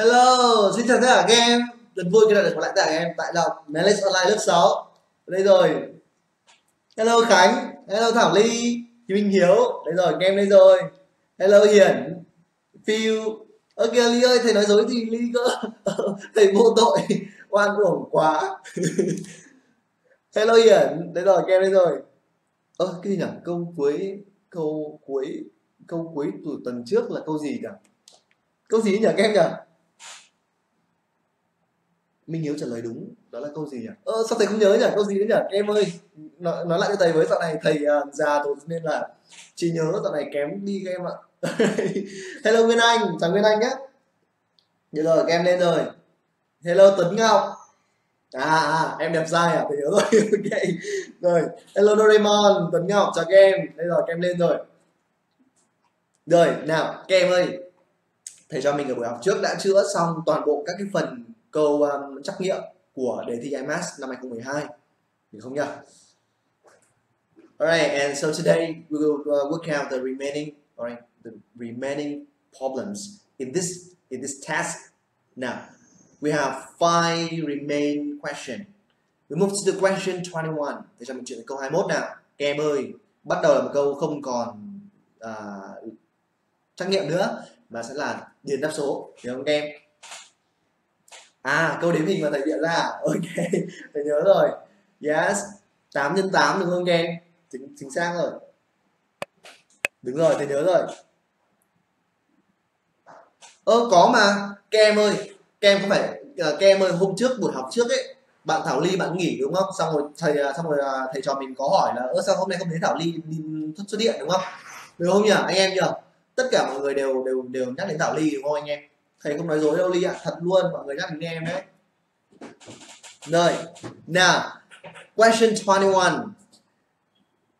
Hello, xin chào tất cả các em. Rất vui khi được gặp lại tất cả các em tại đọc Melis Online lớp 6 Đây rồi. Hello Khánh, hello Thảo Ly, Minh Hiếu. Đây rồi, các em đây rồi. Hello Hiển, Phil Ơ kìa Ly ơi, thầy nói dối gì? Ly cơ. Thầy vô tội, oan uổng quá. Hello Hiển, đây rồi, các em đây rồi. Ơ, cái gì nhỉ? Câu cuối, câu cuối Câu cuối từ tuần trước là câu gì nhỉ? Câu gì nhỉ các em nhỉ? Minh Hiếu trả lời đúng đó là câu gì nhỉ? Ơ sao thầy không nhớ nhỉ? Câu gì đấy nhỉ? Em ơi nói, nói lại cho thầy với dạo này thầy uh, già rồi nên là chỉ nhớ dạo này kém đi các em ạ. Hello Nguyên Anh, chào Nguyên Anh nhé. bây rồi, các em lên rồi. Hello Tuấn Ngọc. À, à em đẹp trai à? Thầy nhớ rồi. ok. Rồi, hello Doraemon, Tuấn Ngọc chào các em. bây giờ các em lên rồi. Rồi, nào, các em ơi. Thầy cho mình ở buổi học trước đã chữa xong toàn bộ các cái phần câu um, trắc nghiệm của đề thi IMAS năm 2012 được không nhỉ? Alright, and so today we will uh, work out the remaining, alright, the remaining problems in this in this task. Now, we have five remain question. We move to the question 21. Để cho mình chuyển đến câu 21 nào. Các em ơi, bắt đầu là một câu không còn uh, trắc nghiệm nữa mà sẽ là điền đáp số, Được không các em? À câu đếm hình mà thầy điện ra. Ok thầy nhớ rồi. Yes 8 nhân 8 đúng không các chính, chính xác rồi. Đúng rồi thầy nhớ rồi. Ơ có mà. Kem ơi kem không có phải uh, kem ơi hôm trước buổi học trước ấy bạn Thảo Ly bạn nghỉ đúng không? Xong rồi thầy ờ, xong rồi ờ, thầy trò mình có hỏi là ơ sao hôm nay không thấy Thảo Ly đi xuất xuất điện đúng không? Được không nhỉ? Anh em nhỉ? Tất cả mọi người đều đều đều nhắc đến Thảo Ly đúng không anh em? Thầy không nói dối đâu ly ạ thật luôn mọi người nhắc đến em đấy. Rồi nào question 21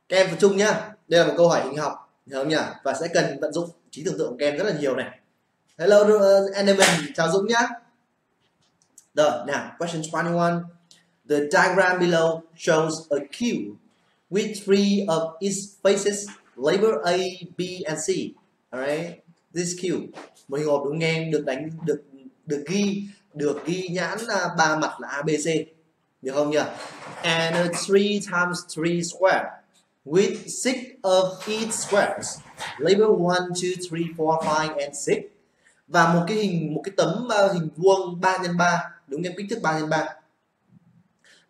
các em tập trung nhá. Đây là một câu hỏi hình học hiểu không nhỉ? Và sẽ cần vận dụng trí tưởng tượng của các em rất là nhiều này. Hello uh, chào Dũng nhá. Rồi nào question 21 the diagram below shows a cube with three of its faces labeled A, B and C. Alright this cube một hình hộp đúng ngang được đánh được được ghi được ghi nhãn ba mặt là ABC được không nhỉ? And a 3 times 3 square. With 6 of each squares. Label one two three four five and 6 và một cái hình một cái tấm uh, hình vuông 3 x 3 đúng em kích thước 3 x 3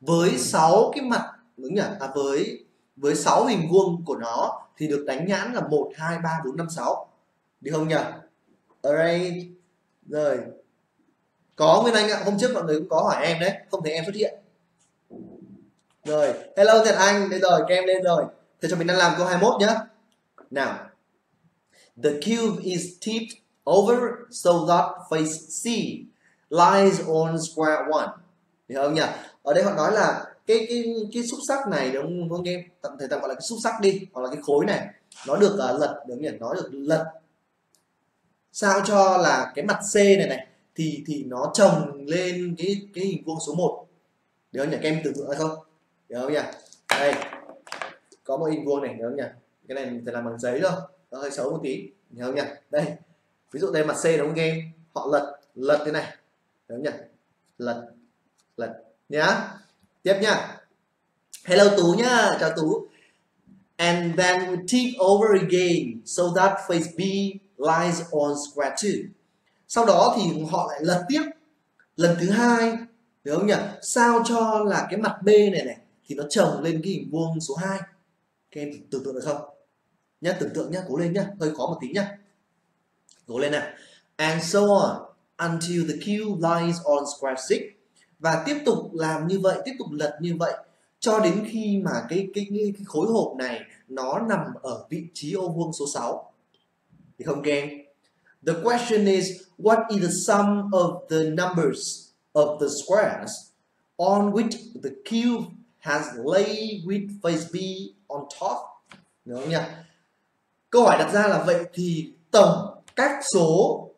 với 6 cái mặt đúng nhỉ? À, với với 6 hình vuông của nó thì được đánh nhãn là 1 2 3 4 5 6 được không nhỉ Alright. Rồi. Có Nguyên Anh ạ, hôm trước mọi người cũng có hỏi em đấy, không thấy em xuất hiện. Rồi, hello Nhật Anh, đây rồi, các em lên rồi. Thế cho mình đang làm câu 21 nhá. Nào. The cube is tipped over so that face C lies on square one. được không nhỉ? Ở đây họ nói là cái cái cái xúc sắc này đúng không em? Tạm thời tạm gọi là cái xúc sắc đi, hoặc là cái khối này nó được uh, lật đúng nhỉ? Nó được lật sao cho là cái mặt C này này, thì thì nó chồng lên cái cái hình vuông số 1 được không nhỉ? Các em tưởng tượng ra không? Được không nhỉ? Đây. Có một hình vuông này, được không nhỉ? Cái này mình phải làm bằng giấy thôi. Nó hơi xấu một tí. Được không nhỉ? Đây. Ví dụ đây mặt C đúng không em? Họ lật lật thế này. Được không nhỉ? Lật lật. Nhá. Tiếp nhá hello tú nhá. Chào tú. And then we tip over again so that face B lies on square 2 sau đó thì họ lại lật tiếp. Lần thứ hai được không nhỉ? Sao cho là cái mặt B này này thì nó chồng lên cái hình vuông số 2 các em tưởng tượng được không? Nhá tưởng tượng nhá cố lên nhá hơi khó một tí nhá. Cố lên nào. And so on until the cube lies on square 6 và tiếp tục làm như vậy tiếp tục lật như vậy cho đến khi mà cái cái cái, cái khối hộp này nó nằm ở vị trí ô vuông số 6 thì không game the question is what is the sum of the numbers of the squares on which the cube has lay with face B on top? Đúng không nhỉ? Câu hỏi đặt ra là vậy thì tổng các số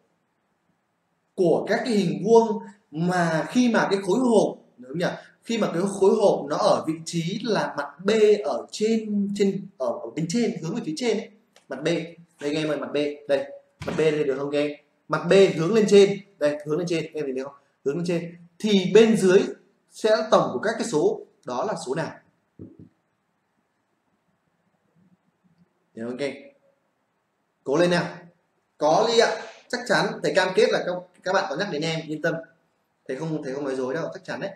của các cái hình vuông mà khi mà cái khối hộp đúng không nhỉ? Khi mà cái khối hộp nó ở vị trí là mặt B ở trên trên ở, ở bên trên hướng về phía trên ấy, mặt B. Đây nghe mời mặt B. Đây mặt B đây được không nghe mặt B hướng lên trên. Đây hướng lên trên. Em nhìn thấy không? Hướng lên trên. Thì bên dưới sẽ là tổng của các cái số. Đó là số nào? Được ok cố lên nào. Có ly ạ. Chắc chắn. Thầy cam kết là các, các bạn có nhắc đến em yên tâm. Thầy không thầy không nói dối đâu chắc chắn đấy.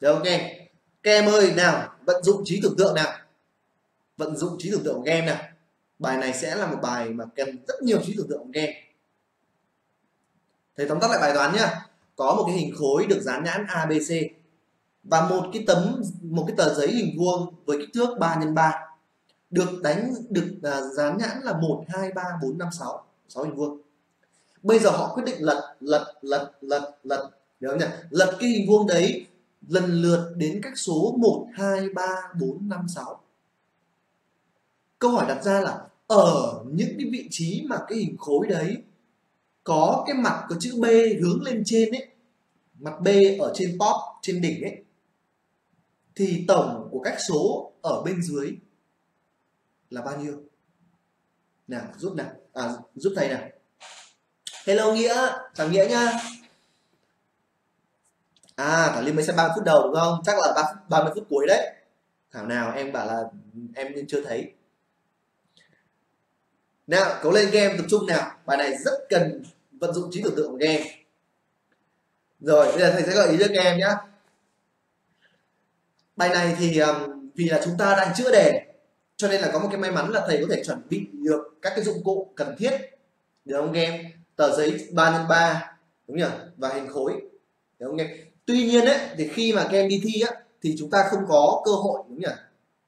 Được ok các em ơi nào vận dụng trí tưởng tượng nào? Vận dụng trí tưởng tượng của các em nào? Bài này sẽ là một bài mà cần rất nhiều trí tưởng tượng của thầy tóm tắt lại bài toán nhá. Có một cái hình khối được dán nhãn ABC và một cái tấm một cái tờ giấy hình vuông với kích thước 3 x 3 được đánh được uh, dán nhãn là 1 2 3 4 5 6 6 hình vuông. Bây giờ họ quyết định lật lật lật lật lật được không nhỉ? Lật cái hình vuông đấy lần lượt đến các số 1 2 3 4 5 6 câu hỏi đặt ra là ở những cái vị trí mà cái hình khối đấy có cái mặt có chữ B hướng lên trên ấy, mặt B ở trên top, trên đỉnh ấy, thì tổng của các số ở bên dưới là bao nhiêu? Nào giúp nào. À giúp thầy nào. Hello nghĩa, chào nghĩa nhá. À thảo liên mới xem 3 phút đầu đúng không? Chắc là 30 phút cuối đấy. Thảo nào, em bảo là em chưa thấy nào cố lên game tập trung nào. Bài này rất cần vận dụng trí tưởng tượng của game. Rồi bây giờ thầy sẽ gợi ý cho các em nhé. Bài này thì um, vì là chúng ta đang chữa đề cho nên là có một cái may mắn là thầy có thể chuẩn bị được các cái dụng cụ cần thiết. Được không em? Tờ giấy 3 x 3 đúng nhỉ? Và hình khối. Được không em? Tuy nhiên ấy thì khi mà các em đi thi á thì chúng ta không có cơ hội đúng nhỉ?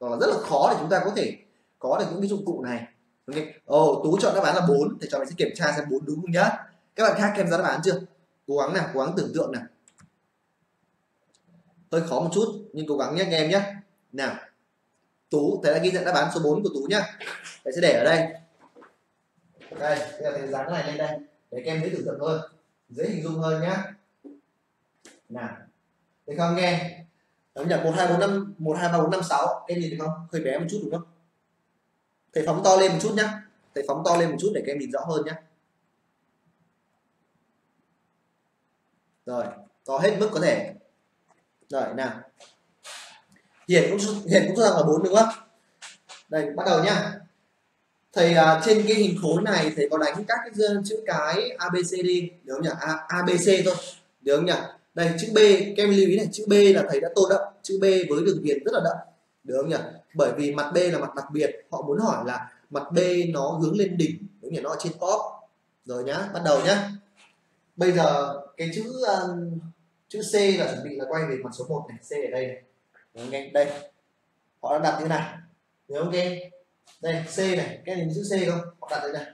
Hoặc là rất là khó để chúng ta có thể có được những cái dụng cụ này ok. Ồ, tú chọn đáp án là 4 thì cho mình sẽ kiểm tra xem 4 đúng không nhá. Các bạn khác kem ra đáp án chưa? Cố gắng nào, cố gắng tưởng tượng nào. Hơi khó một chút, nhưng cố gắng nhé anh em nhé nào, tú thầy đã ghi nhận đáp án số 4 của tú nhá. Thầy sẽ để ở đây. Đây bây giờ thầy dán này lên đây, để các em dễ tưởng tượng hơn, dễ hình dung hơn nhá. Nào thấy không nghe? Đúng nhỉ? một, hai, bốn, năm, một, hai, ba, bốn, năm, sáu. Em nhìn thấy không? Hơi bé một chút, đúng không? Thầy phóng to lên một chút nhá. Thầy phóng to lên một chút để các em nhìn rõ hơn nhá. Rồi to hết mức có thể. Rồi nào. Hiển cũng hiển cũng cho rằng là bốn đúng không đây bắt đầu nhá. Thầy uh, trên cái hình khối này thầy có đánh các cái chữ cái abcd đúng không nhỉ? A, abc thôi. Đúng không nhỉ? Đây chữ b các em lưu ý này. Chữ b là thầy đã tô đậm chữ b với đường viền rất là đậm được không nhỉ? Bởi vì mặt b là mặt đặc biệt. Họ muốn hỏi là mặt b nó hướng lên đỉnh đúng nhỉ? Nó ở trên top. Rồi nhá bắt đầu nhá. Bây giờ cái chữ um, chữ C là chuẩn bị là quay về mặt số 1 này. C ở đây này. Đúng không đây. Họ đã đặt như này. Nhớ không okay. đây C này. Cái nhìn chữ C không? Họ đặt đây này.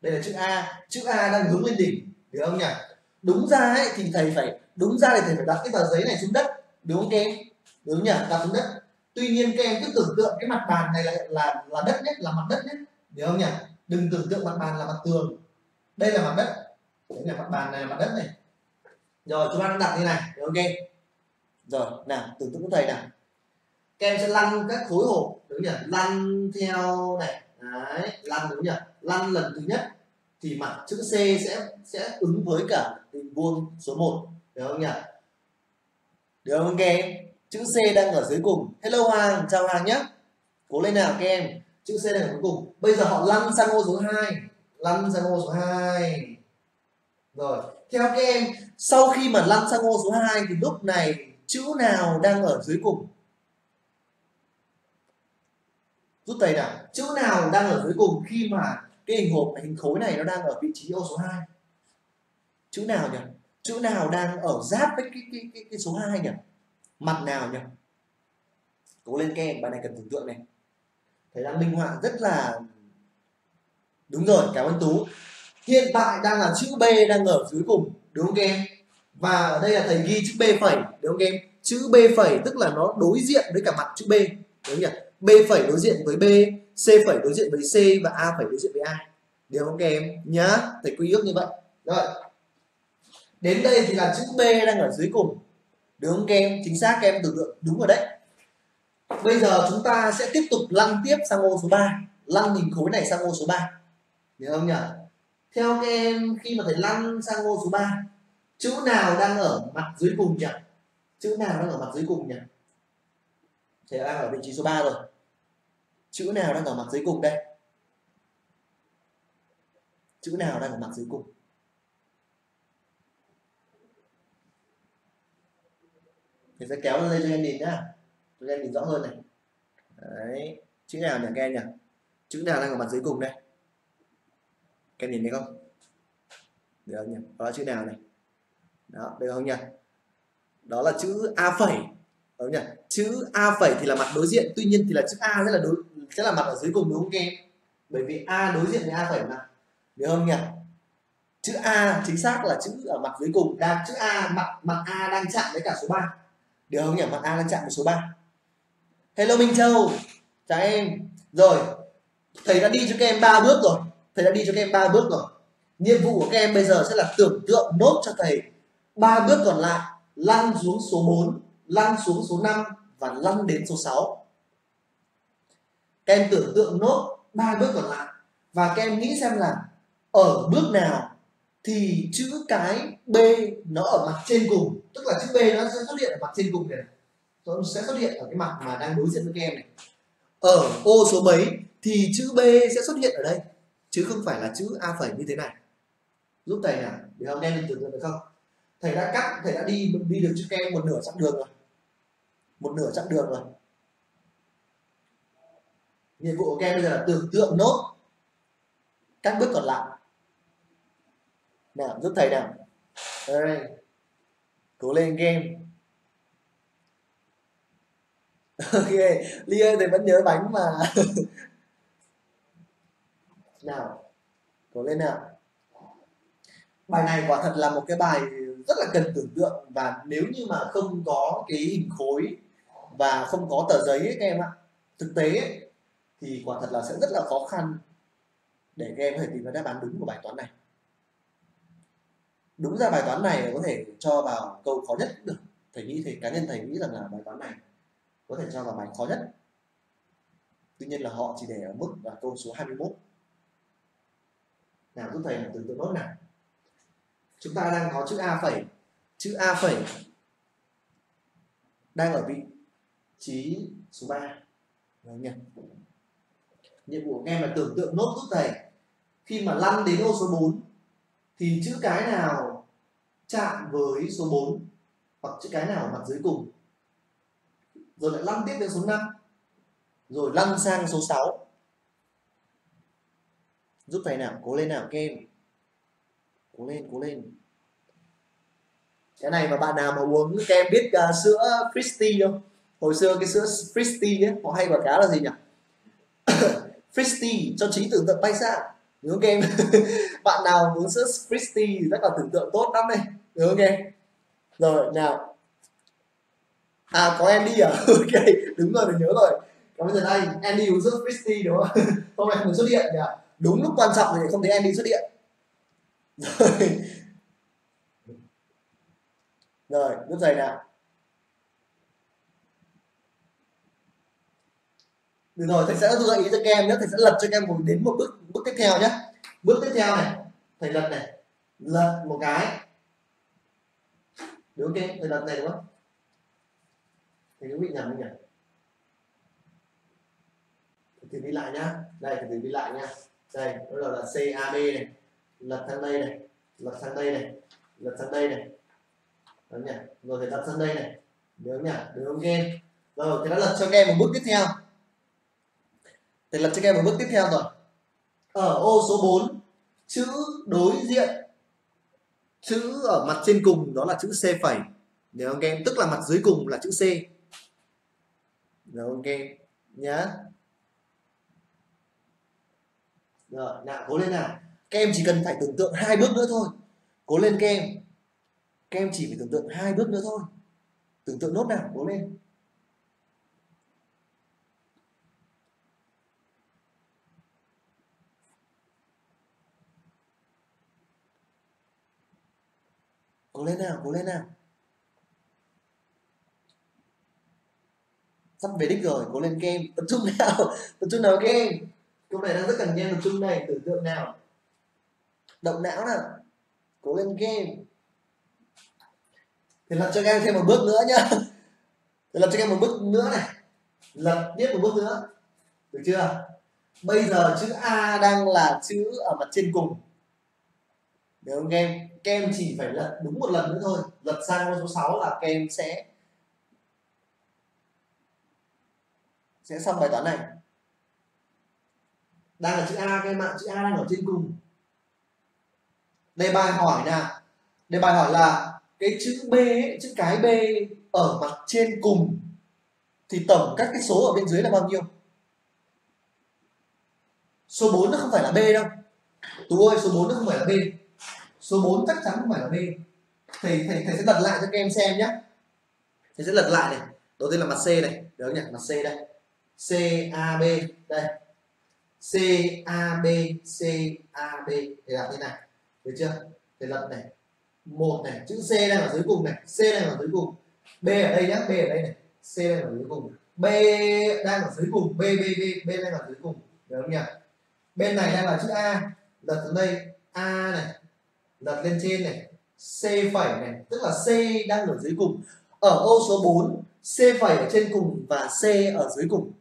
Đây là chữ A. Chữ A đang hướng lên đỉnh. Được không nhỉ? Đúng ra ấy thì thầy phải đúng ra thì thầy phải đặt cái tờ giấy này xuống đất. Đúng không em đúng nhỉ? Đặt xuống đất tuy nhiên các em cứ tưởng tượng cái mặt bàn này là là là đất nhất, là mặt đất nhất. Được không nhỉ? Đừng tưởng tượng mặt bàn là mặt tường. Đây là mặt đất. Đây là mặt bàn này là mặt đất này. Rồi chúng ta đang đặt như này. Được ok rồi, nào, tưởng tượng của thầy nào. Các em sẽ lăn các khối hộp, đúng nhỉ? Lăn theo này. Đấy, lăn đúng nhỉ? Lăn lần thứ nhất thì mặt chữ C sẽ sẽ ứng với cả hình vuông số 1 được không nhỉ? Được không các em? Chữ C đang ở dưới cùng. Hello Hoàng chào Hoàng nhé. Cố lên nào các em. Chữ C đang ở cuối cùng. Bây giờ họ lăn sang ô số 2 lăn sang ô số 2 rồi theo các em sau khi mà lăn sang ô số 2 thì lúc này chữ nào đang ở dưới cùng? Rút tay nào. Chữ nào đang ở dưới cùng khi mà cái hình hộp hình khối này nó đang ở vị trí ô số 2 chữ nào nhỉ? Chữ nào đang ở giáp với cái cái cái, cái số 2 nhỉ? Mặt nào nhỉ? Cố lên kem bạn này cần tưởng tượng này. Thấy đang minh họa rất là đúng rồi, cảm ơn tú. Hiện tại đang là chữ b đang ở dưới cùng, đúng không em? Và ở đây là thầy ghi chữ b phẩy, đúng không em? Chữ b phẩy tức là nó đối diện với cả mặt chữ b, đúng nhỉ? B phẩy đối diện với b, c phẩy đối diện với c và a phẩy đối diện với a. Đúng không em? Nhá, thầy quy ước như vậy. Rồi. Đến đây thì là chữ b đang ở dưới cùng đúng không em? Chính xác em tưởng tượng đúng rồi đấy. Bây giờ chúng ta sẽ tiếp tục lăn tiếp sang ô số 3 lăn hình khối này sang ô số 3 nhớ không nhỉ? Theo các em, khi mà thầy lăn sang ô số 3 chữ nào đang ở mặt dưới cùng nhỉ? Chữ nào đang ở mặt dưới cùng nhỉ? Thầy đang ở vị trí số 3 rồi. Chữ nào đang ở mặt dưới cùng đây? Chữ nào đang ở mặt dưới cùng? Mình sẽ kéo lên cho em nhìn nhá. Cho em nhìn rõ hơn này. Đấy. Chữ nào nhỉ, các em nhỉ? Chữ nào đang ở mặt dưới cùng đây? Các em nhìn thấy không? Được không nhỉ? Đó là chữ nào này? Đó, được không nhỉ? Đó là chữ a phẩy. Đúng nhỉ? Chữ a phẩy thì là mặt đối diện, tuy nhiên thì là chữ a sẽ là đối, sẽ là mặt ở dưới cùng đúng không em? Bởi vì a đối diện với a phẩy mà. Được không nhỉ? Chữ a chính xác là chữ ở mặt dưới cùng. Đang, chữ a, mặt mặt a đang chạm với cả số 3 được không nhỉ mặt a lên chạm với số 3 hello minh châu. Chào em. Rồi, thầy đã đi cho các em ba bước rồi. Thầy đã đi cho các em ba bước rồi. Nhiệm vụ của các em bây giờ sẽ là tưởng tượng nốt cho thầy ba bước còn lại, lăn xuống số 4 lăn xuống số 5 và lăn đến số 6 các em tưởng tượng nốt ba bước còn lại và các em nghĩ xem là ở bước nào thì chữ cái B nó ở mặt trên cùng, tức là chữ B nó sẽ xuất hiện ở mặt trên cùng này nó sẽ xuất hiện ở cái mặt mà đang đối diện với các em này. Ở ô số mấy thì chữ B sẽ xuất hiện ở đây, chứ không phải là chữ A phẩy như thế này. Giúp thầy nào để không lên tưởng tượng được không? Thầy đã cắt, thầy đã đi đi được cho các em một nửa chặng đường rồi. Một nửa chặng đường rồi. Nhiệm vụ của các em bây giờ là tưởng tượng nốt các bước còn lại nào giúp thầy nào. Đây. Cố lên game. Ok ly ơi thầy vẫn nhớ bánh mà. Nào cố lên nào. Bài này quả thật là một cái bài rất là cần tưởng tượng và nếu như mà không có cái hình khối và không có tờ giấy ấy, các em ạ thực tế ấy, thì quả thật là sẽ rất là khó khăn để các em có thể tìm ra đáp án đúng của bài toán này đúng ra bài toán này có thể cho vào câu khó nhất cũng được. Thầy nghĩ thì cá nhân thầy nghĩ rằng là bài toán này có thể cho vào bài khó nhất. Tuy nhiên là họ chỉ để ở mức là câu số 21 nào, giúp thầy từ tượng nốt nào. Chúng ta đang có chữ a phẩy. Chữ a phẩy đang ở vị trí số 3 Đấy, nhỉ? nhiệm vụ của em là tưởng tượng nốt giúp thầy. Khi mà lăn đến ô số 4 thì chữ cái nào chạm với số 4 hoặc chữ cái nào ở mặt dưới cùng? Rồi lại lăn tiếp đến số 5 rồi lăn sang số 6 giúp thầy nào cố lên nào kem cố lên cố lên. Cái này mà bạn nào mà uống kem biết uh, sữa Fristy không? Hồi xưa cái sữa Fristy ấy họ hay quảng cáo là gì nhỉ? Fristy cho trí tưởng tượng bay xa đúng không em bạn nào muốn sữa Fristy thì rất là tưởng tượng tốt lắm đây. Đúng không em rồi, nào. À có Andy à? Ok, đúng rồi, mình nhớ rồi. Còn bây giờ đây Andy uống sữa Fristy đúng không? Hôm nay mình xuất hiện nhỉ? Đúng lúc quan trọng thì không thấy Andy xuất hiện. Rồi rồi lúc này nào? Được rồi thầy sẽ gợi ý cho các em nhé. Thầy sẽ lật cho các em đến một bước bước tiếp theo nhé. Bước tiếp theo này thầy lật này. Lật một cái. Đúng ok thầy lật này đúng không? Thầy cứ bị nhầm không nhỉ thầy đi lại nhá. Đây thầy đi lại nhá. Đây đó là, là CAB này. Lật sang đây này. Lật sang đây này. Lật sang đây này. Đúng nhỉ? Rồi thầy lật sang đây này. Được nhỉ? Được không rồi thầy đã lật cho các em một bước tiếp theo thầy lập cho các em một bước tiếp theo rồi. Ở ô số 4 chữ đối diện. Chữ ở mặt trên cùng, đó là chữ C phẩy. Nhớ không em, tức là mặt dưới cùng là chữ C. Rồi ok nhá. Rồi, nào, cố lên nào. Các em chỉ cần phải tưởng tượng hai bước nữa thôi. Cố lên các em. Các em chỉ phải tưởng tượng hai bước nữa thôi. Tưởng tượng nốt nào, cố lên. Cố lên nào, cố lên nào. Sắp về đích rồi, cố lên kem tập trung nào, tập trung nào kem câu này đang rất cần nhanh tập trung này, tưởng tượng nào. Động não nào. Cố lên kem thì lật cho các em thêm một bước nữa nhá. Thì lật cho các em một bước nữa này. Lật tiếp một bước nữa. Được chưa? Bây giờ chữ A đang là chữ ở mặt trên cùng được không? Các em các em chỉ phải lật đúng một lần nữa thôi. Lật sang con số 6 là các em sẽ sẽ xong bài toán này. Đang là chữ A các em ạ. Chữ A đang ở trên cùng. Đây bài hỏi nè đây bài hỏi là cái chữ B ấy, chữ cái B ở mặt trên cùng thì tổng các cái số ở bên dưới là bao nhiêu? Số 4 nó không phải là B đâu. Tú ơi số 4 nó không phải là B số 4 chắc chắn không phải là B. Thầy thầy thầy sẽ lật lại cho các em xem nhé. Thầy sẽ lật lại này. Đầu tiên là mặt C này. Được không nhỉ? Mặt C đây. C, A, B. Đây. C, A, B, C, A, B. Thầy làm thế này. Được chưa? Thầy lật này. Một này. Chữ C đang ở dưới cùng này. C đang ở dưới cùng. B ở đây nhá B ở đây này. C đang ở dưới cùng. B đang ở dưới cùng. B B B. B đang ở dưới cùng. Được không nhỉ? Bên này đang là chữ A. Lật xuống đây. A này đặt lên trên này, C phẩy này, tức là C đang ở dưới cùng. Ở ô số 4 C phẩy ở trên cùng và C ở dưới cùng.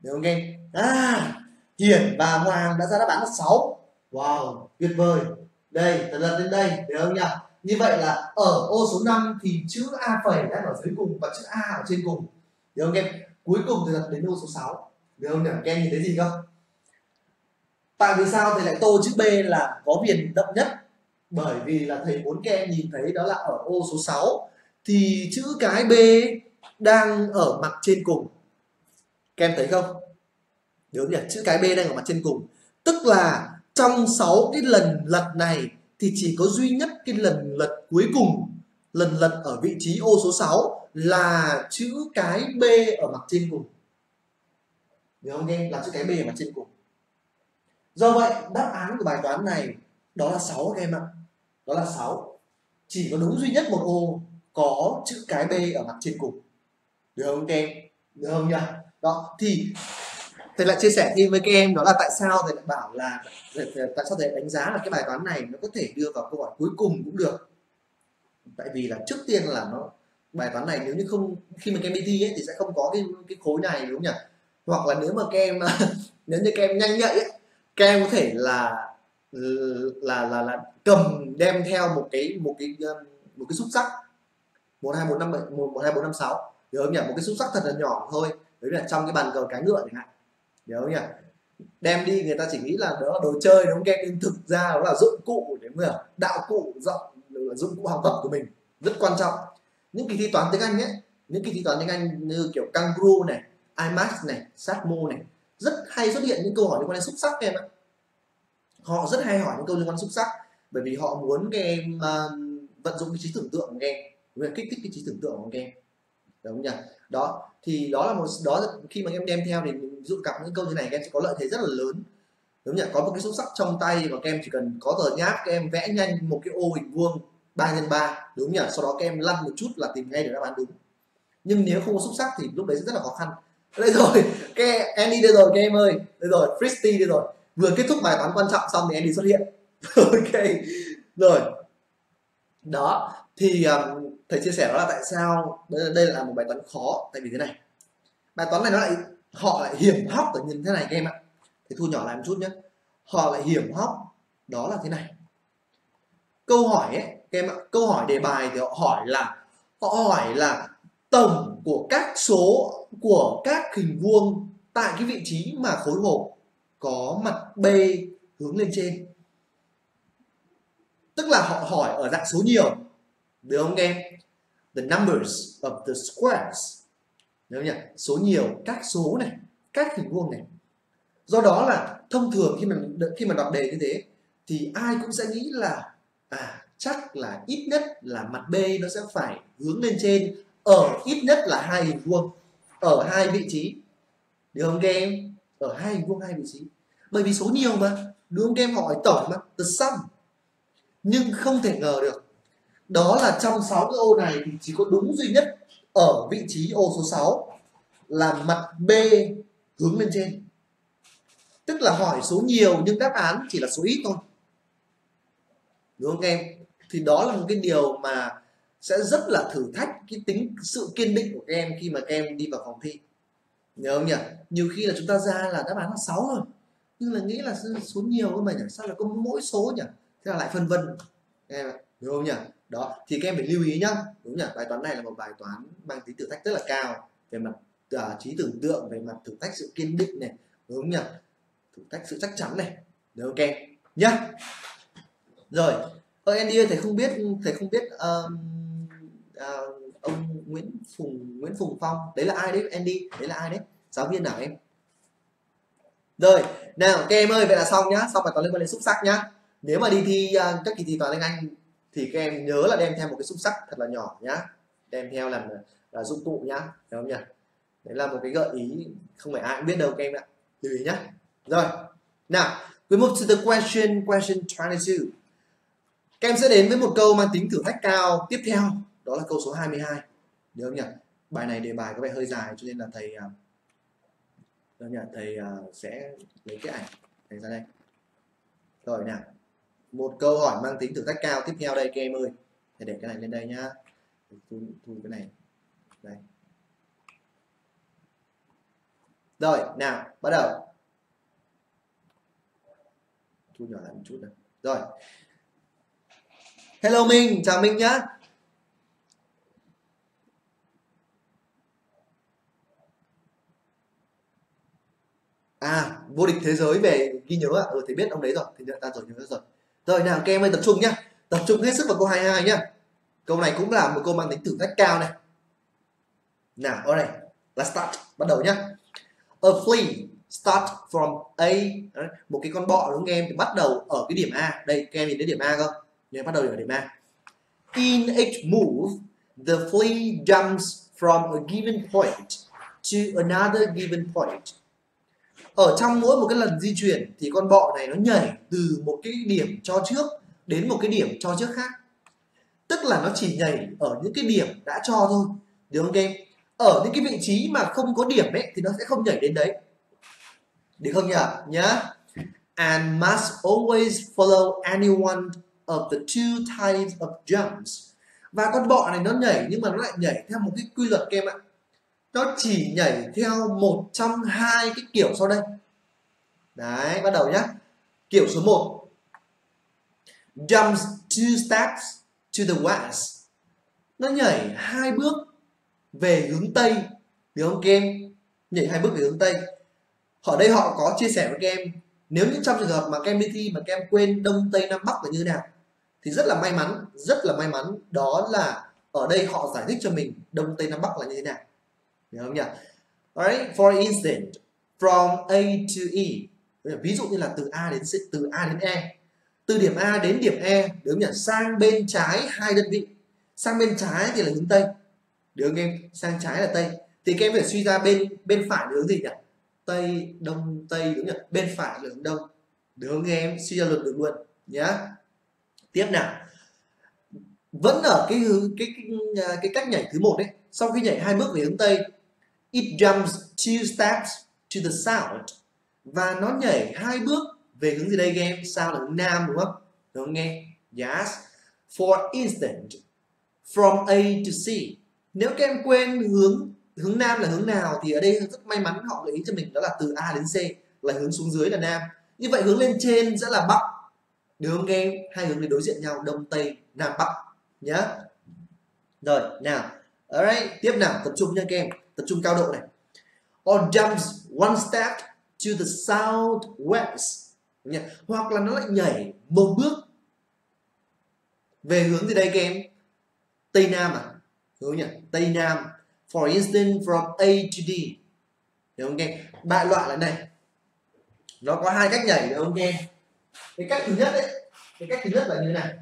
Được không em à Hiển và Hoàng đã ra đáp án là 6 wow, tuyệt vời. Đây, ta đặt lên đây, được không nhỉ? Như vậy là ở ô số 5 thì chữ A phẩy đang ở dưới cùng và chữ A ở trên cùng. Được không em cuối cùng thì đặt đến ô số 6 được không nhỉ? Các em nhìn thấy gì không tại vì sao? Thầy lại tô chữ B là có viền đậm nhất. Bởi vì là thầy muốn các em nhìn thấy đó là ở ô số 6 thì chữ cái B đang ở mặt trên cùng. Các em thấy không? Đúng nhỉ? Chữ cái B đang ở mặt trên cùng. Tức là trong 6 cái lần lật này thì chỉ có duy nhất cái lần lật cuối cùng, lần lật ở vị trí ô số 6 là chữ cái B ở mặt trên cùng. Được không em là chữ cái B ở mặt trên cùng do vậy đáp án của bài toán này đó là 6 các em ạ. Đó là 6 chỉ có đúng duy nhất một ô có chữ cái B ở mặt trên cùng. Được không các em? Được không nhỉ? Đó thì thầy lại chia sẻ thêm với các em đó là tại sao thầy lại bảo là tại sao thầy đánh giá là cái bài toán này nó có thể đưa vào câu hỏi cuối cùng cũng được. Tại vì là trước tiên là nó bài toán này nếu như không khi mà các em đi thi ấy, thì sẽ không có cái cái khối này đúng không nhỉ? Hoặc là nếu mà các em nếu như các em nhanh nhạy ấy, các em có thể là là là là cầm đem theo một cái một cái um, một cái xúc sắc. Một, hai, bốn, năm một hai, bốn, năm, sáu. Nhớ không nhỉ? Một cái xúc sắc thật là nhỏ thôi. Đấy là trong cái bàn cờ cái ngựa chẳng hạn. Nhớ không nhỉ? Đem đi, người ta chỉ nghĩ là đó là đồ chơi, đúng không? Nhưng thực ra đó là dụng cụ để mà đạo cụ, rộng là dụng cụ học tập của mình. Rất quan trọng. Những kỳ thi toán tiếng anh ấy những kỳ thi toán tiếng anh như kiểu kangaroo này, imax này, satmo này rất hay xuất hiện những câu hỏi liên quan đến xúc sắc em ạ. Họ rất hay hỏi những câu liên quan xúc sắc bởi vì họ muốn các em uh, vận dụng cái trí tưởng tượng của các em. Kích thích cái trí tưởng tượng của các em. Đúng không nhỉ? Đó thì đó là một đó khi mà em đem theo thì dụ gặp những câu như này các em sẽ có lợi thế rất là lớn. Đúng nhỉ? Có một cái xúc sắc trong tay và các em chỉ cần có tờ nháp các em vẽ nhanh một cái ô hình vuông 3 x 3 đúng nhỉ? Sau đó các em lăn một chút là tìm ngay được đáp án đúng. Nhưng nếu không có xúc sắc thì lúc đấy sẽ rất là khó khăn đây rồi cái em đi đây rồi các em ơi. Đây rồi Fristy đây rồi. Vừa kết thúc bài toán quan trọng xong thì Andy xuất hiện. Ok. Rồi. Đó thì um, thầy chia sẻ đó là tại sao đây, là một bài toán khó. Tại vì thế này. Bài toán này nó lại họ lại hiểm hóc ở nhìn thế này các em ạ. Thì thu nhỏ lại một chút nhé họ lại hiểm hóc. Đó là thế này. Câu hỏi ấy các em ạ câu hỏi đề bài thì họ hỏi là họ hỏi là tổng của các số, của các hình vuông tại cái vị trí mà khối hộp có mặt B hướng lên trên. Tức là họ hỏi ở dạng số nhiều. Được không em the numbers of the squares. Được không nhỉ? Số nhiều, các số này, các hình vuông này. Do đó là thông thường khi mà khi mà đọc đề như thế, thì ai cũng sẽ nghĩ là à chắc là ít nhất là mặt B nó sẽ phải hướng lên trên ở ít nhất là hai hình vuông. Ở hai vị trí. Được không, các em? Ở hai hình vuông, hai vị trí. Bởi vì số nhiều mà. Đúng không, các em? Hỏi tổng mà. The sum. Nhưng không thể ngờ được. Đó là trong 6 cái ô này thì chỉ có đúng duy nhất ở vị trí ô số 6 là mặt B hướng lên trên. Tức là hỏi số nhiều nhưng đáp án chỉ là số ít thôi. Đúng không em? Thì đó là một cái điều mà sẽ rất là thử thách cái tính sự kiên định của các em khi mà các em đi vào phòng thi. Nhớ không nhỉ? Nhiều khi là chúng ta ra là đáp án là 6 rồi. Nhưng là nghĩ là số nhiều cơ mà nhỉ? Sao là có mỗi số nhỉ? Thế là lại phân vân. Em đúng không nhỉ? Đó thì các em phải lưu ý nhá. Đúng nhỉ? Bài toán này là một bài toán mang tính thử thách rất là cao. Về mặt uh, trí tưởng tượng về mặt thử thách sự kiên định này. Đúng không nhỉ? Thử thách sự chắc chắn này. Được ok nhá. Rồi ơ Andy thầy không biết thầy không biết uh, uh, ông Nguyễn Phùng Nguyễn Phùng Phong. Đấy là ai đấy Andy? Đấy là ai đấy? Giáo viên nào em rồi nào các em ơi vậy là xong nhá. Xong bài toán liên quan đến xúc sắc nhá. Nếu mà đi thi uh, các kỳ thi toán tiếng Anh thì các em nhớ là đem theo một cái xúc sắc thật là nhỏ nhá. Đem theo làm là dụng cụ nhá. Hiểu không nhỉ? Đấy là một cái gợi ý không phải ai cũng biết đâu các em ạ. Lưu ý nhá. Rồi nào we move to the question question 22 các em sẽ đến với một câu mang tính thử thách cao tiếp theo đó là câu số 22 được không nhỉ? Bài này đề bài có vẻ hơi dài cho nên là thầy uh, nhỉ? Thầy à, sẽ lấy cái ảnh thầy ra đây. Rồi nào một câu hỏi mang tính thử thách cao tiếp theo đây các em ơi. Thầy để cái này lên đây nhá. Thu, thu cái này. Đây. Rồi nào bắt đầu. Thu nhỏ lại một chút này rồi. Hello minh chào minh nhá. À vô địch thế giới về ghi nhớ à ừ thì biết ông đấy rồi, thì ta rồi, nhớ rồi. Rồi, nào, các em ơi, tập trung nhá. Tập trung hết sức vào câu 22 nhá. Câu này cũng là một câu mang tính thử thách cao này. Nào ở đây let's start. Bắt đầu nhá. A flea start from a. Một cái con bọ, đúng không em? Thì bắt đầu ở cái điểm a. Đây, các em nhìn thấy điểm a không nhớ bắt đầu ở điểm a. In each move, the flea jumps from a given point to another given point ở trong mỗi một cái lần di chuyển thì con bọ này nó nhảy từ một cái điểm cho trước đến một cái điểm cho trước khác. Tức là nó chỉ nhảy ở những cái điểm đã cho thôi, được không em ở những cái vị trí mà không có điểm ấy thì nó sẽ không nhảy đến đấy. Được không nhỉ? Nhá. And must always follow any one of the two types of jumps và con bọ này nó nhảy nhưng mà nó lại nhảy theo một cái quy luật kem ạ nó chỉ nhảy theo một trong hai cái kiểu sau đây. Đấy, bắt đầu nhá. Kiểu số 1 jumps two steps to the west. Nó nhảy hai bước về hướng tây, được không các em nhảy hai bước về hướng tây. Ở đây họ có chia sẻ với các em, nếu như trong trường hợp mà các em đi thi mà các em quên đông, tây, nam, bắc là như thế nào, thì rất là may mắn, rất là may mắn, đó là ở đây họ giải thích cho mình đông, tây, nam, bắc là như thế nào hiểu không nhỉ? Alright, for instance from A to E. Ví dụ như là từ A đến từ A đến E. Từ điểm A đến điểm E đúng nhỉ? Sang bên trái hai đơn vị. Sang bên trái thì là hướng Tây. Được không em? Sang trái là Tây. Thì các em phải suy ra bên bên phải là hướng gì nhỉ? Tây Đông Tây đúng nhỉ? Bên phải là hướng Đông. Được không em? Suy ra luật được luôn nhá. Tiếp nào. Vẫn ở cái hướng cái, cái cái cách nhảy thứ một đấy sau khi nhảy hai bước về hướng tây it jumps two steps to the south và nó nhảy hai bước về hướng gì đây game? Sao là hướng nam, đúng không? Đúng không nghe. Yes. For instance, from A to C. Nếu các em quên hướng hướng nam là hướng nào thì ở đây rất may mắn họ gợi ý cho mình đó là từ A đến C là hướng xuống dưới là nam. Như vậy hướng lên trên sẽ là bắc. Đúng không em hai hướng này đối diện nhau, đông, tây, nam, bắc. Nhá rồi, nào. Alright, tiếp nào, tập trung nha các em tập trung cao độ này. Or jumps one step to the southwest. Nhá. hoặc là nó lại nhảy một bước về hướng gì đây các em? Tây nam à? Hướng nhỉ? Tây nam. For instance, from A to D. Hiểu không nghe đại loại là này. Nó có hai cách nhảy, được không nghe cái cách thứ nhất đấy cái cách thứ nhất là như thế này.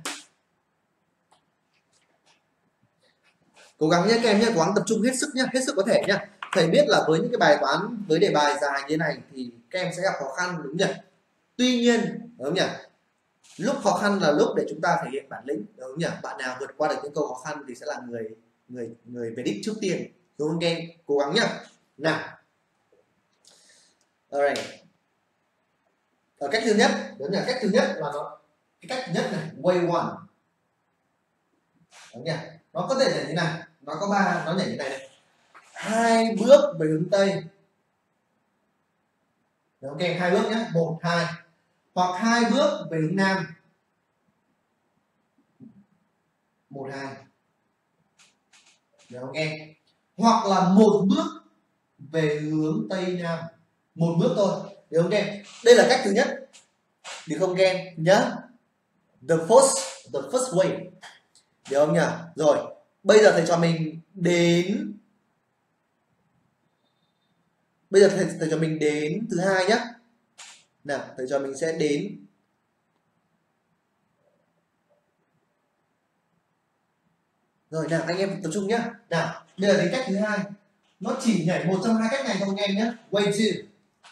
Cố gắng nhé, các em nhé, cố gắng tập trung hết sức nhé, hết sức có thể nhé. Thầy biết là với những cái bài toán, với đề bài dài như thế này thì các em sẽ gặp khó khăn, đúng nhỉ? Tuy nhiên, đúng nhỉ? Lúc khó khăn là lúc để chúng ta thể hiện bản lĩnh, đúng nhỉ? Bạn nào vượt qua được những câu khó khăn thì sẽ là người người người về đích trước tiên. Đúng không các em? Cố gắng nhá nào. Alright. Ở cách thứ nhất, đúng nhỉ? Cách thứ nhất là nó, cái cách thứ nhất này way one. Đúng nhỉ? Nó có thể là như này nó có ba, nó nhảy như này này. Hai bước về hướng tây. Được ok, hai bước nhé một, hai. Hoặc hai bước về hướng nam. Một, hai. Được ok. Hoặc là một bước về hướng tây nam. Một bước thôi. Được không em đây là cách thứ nhất. Được không em nhớ the first the first way. Được không nhỉ? Rồi bây giờ thầy cho mình đến bây giờ thầy, thầy cho mình đến thứ hai nhé nào thầy cho mình sẽ đến. Rồi nào anh em tập trung nhá. Nào bây giờ đến cách thứ hai. Nó chỉ nhảy một trong hai cách này thôi anh em nhé way to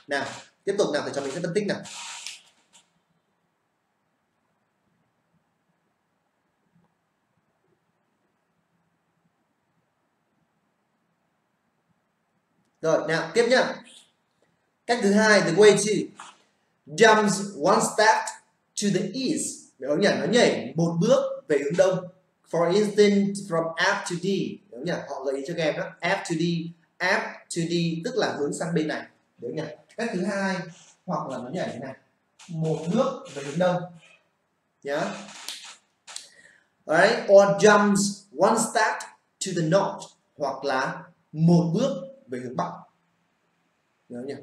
nào tiếp tục nào thầy cho mình sẽ phân tích nào. Rồi nào tiếp nhá. Cách thứ hai the way to jumps one step to the east. Đúng không nhỉ? Nó nhảy một bước về hướng đông. For instance from F to D. Đúng nhỉ? Họ gợi ý cho các em đó. F to D F to D tức là hướng sang bên này. Đúng nhỉ? Cách thứ hai hoặc là nó nhảy như này. Một bước về hướng đông. Nhá. Alright, or jumps one step to the north. Hoặc là một bước về hướng bắc. Nhớ nhỉ?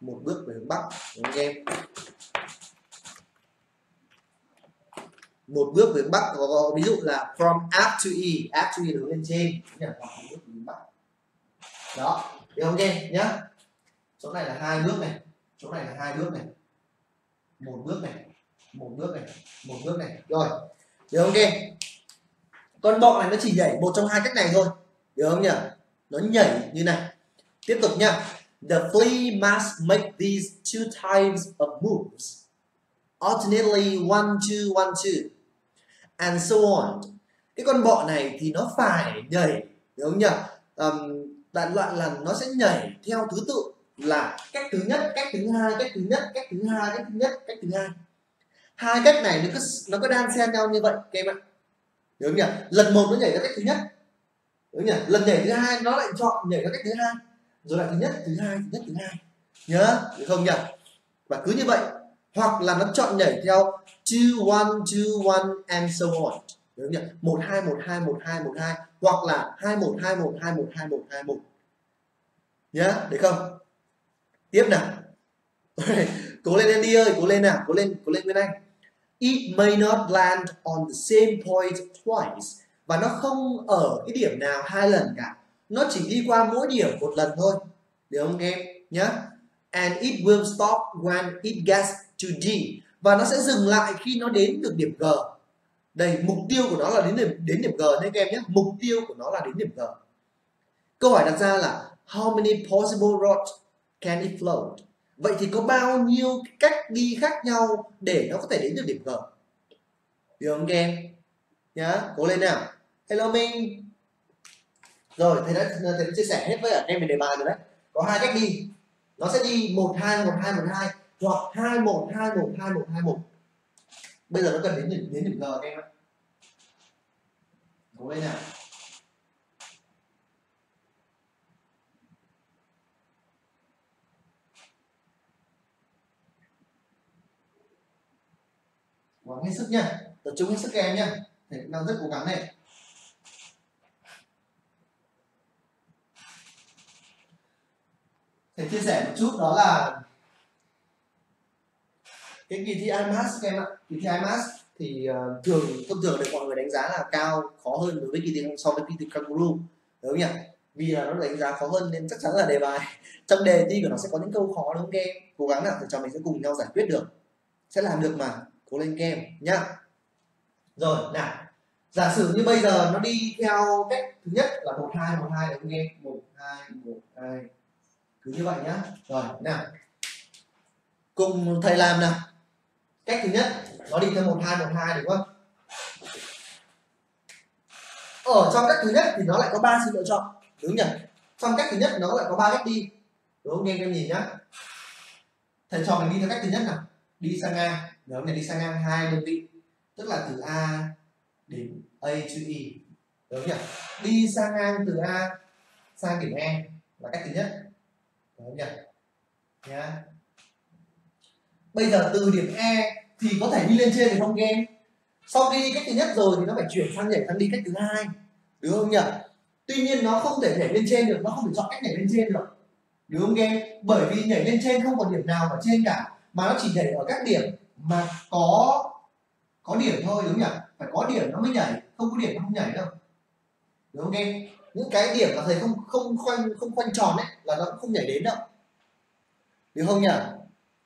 Một bước về hướng bắc đúng không em? Một bước về hướng bắc có, có ví dụ là from up to e up to e hướng lên trên nhỉ? Một bước về hướng bắc. Đó được không em? Nhá. Chỗ này là hai bước này. Chỗ này là hai bước này. Một bước này. Một bước này. Một bước này. Rồi được không em? Con bọ này nó chỉ nhảy một trong hai cách này thôi. Được không nhỉ? Nó nhảy như này tiếp tục nha. The flea must make these two types of moves. Alternately one two one two. And so on. Cái con bọ này thì nó phải nhảy đúng không nhỉ? Um, đại loại là nó sẽ nhảy theo thứ tự là cách thứ nhất cách thứ hai cách thứ nhất cách thứ hai cách thứ nhất cách thứ hai. Hai cách này nó cứ nó có đan xen nhau như vậy các em ạ. Đúng không nhỉ? Lần một nó nhảy ra cách thứ nhất. Đúng nhỉ? Lần nhảy thứ hai nó lại chọn nhảy ra cách thứ hai rồi lại thứ nhất, thứ hai, thứ nhất, thứ hai. Nhớ được không nhỉ? Và cứ như vậy, hoặc là nó chọn nhảy theo two, one two, one, and so on. Đúng nhỉ? Một, hai một hai một hai một, hai. Hoặc là hai, một hai một hai một hai một hai, một. Nhớ, được không? Tiếp nào. Cố lên Andy ơi, cố lên nào, cố lên cố lên Nguyên Anh. It may not land on the same point twice. Và nó không ở cái điểm nào hai lần cả nó chỉ đi qua mỗi điểm một lần thôi. Được không em? Nhé and it will stop when it gets to D và nó sẽ dừng lại khi nó đến được điểm G. Đây, mục tiêu của nó là đến điểm đến điểm G nên các em nhé. Mục tiêu của nó là đến điểm G. Câu hỏi đặt ra là how many possible routes can it float? Vậy thì có bao nhiêu cách đi khác nhau để nó có thể đến được điểm G? Được không các em? Nhá, cố lên nào. Hello minh rồi thầy đã thầy đã chia sẻ hết với anh em về đề bài rồi đấy. Có hai cách đi. Nó sẽ đi một, hai một hai một, hai, hoặc hai, một hai một hai một hai, một. Bây giờ nó cần đến điểm đến điểm g các em ạ. Cố lên nào. Cố gắng hết sức nha. Tập trung hết sức các em nha. Thầy đang rất cố gắng này. Thầy chia sẻ một chút đó là cái kỳ thi IMAS các em ạ. Kỳ thi IMAS thì uh, thường thông thường được mọi người đánh giá là cao khó hơn đối với kỳ thi so với kỳ thi kangaroo đúng không nhỉ? Vì là nó đánh giá khó hơn nên chắc chắn là đề bài. Trong đề thi của nó sẽ có những câu khó đúng không em? Cố gắng nào thì cho mình sẽ cùng nhau giải quyết được. Sẽ làm được mà. Cố lên kem nhá. Rồi nào. Giả sử như bây giờ nó đi theo cách thứ nhất là một hai một hai đúng không em? Một hai một hai cứ như vậy nhá. Rồi, nào. Cùng thầy làm nào. Cách thứ nhất, nó đi theo một hai một hai, đúng không? Ở trong cách thứ nhất thì nó lại có ba sự lựa chọn, đúng nhỉ? Trong cách thứ nhất nó lại có ba cách đi. Đúng không nên em nhìn nhá. Thầy cho mình đi theo cách thứ nhất nào. Đi sang ngang. Nếu này đi sang ngang hai đơn vị, tức là từ a đến A to E đúng nhỉ? Đi sang ngang từ A sang điểm E là cách thứ nhất đúng nhỉ? Nhá. Bây giờ từ điểm E thì có thể đi lên trên được không em? sau khi cách thứ nhất rồi thì nó phải chuyển sang nhảy sang đi cách thứ hai. Đúng không nhỉ? Tuy nhiên nó không thể nhảy lên trên được, nó không thể chọn cách nhảy lên trên được. Đúng không em? bởi vì nhảy lên trên không có điểm nào ở trên cả, mà nó chỉ nhảy ở các điểm mà có có điểm thôi, đúng nhỉ? Phải có điểm nó mới nhảy, không có điểm nó không nhảy đâu. Đúng không em? Những cái điểm mà thầy không không khoanh không khoanh tròn ấy, là nó cũng không nhảy đến đâu. Được không nhỉ?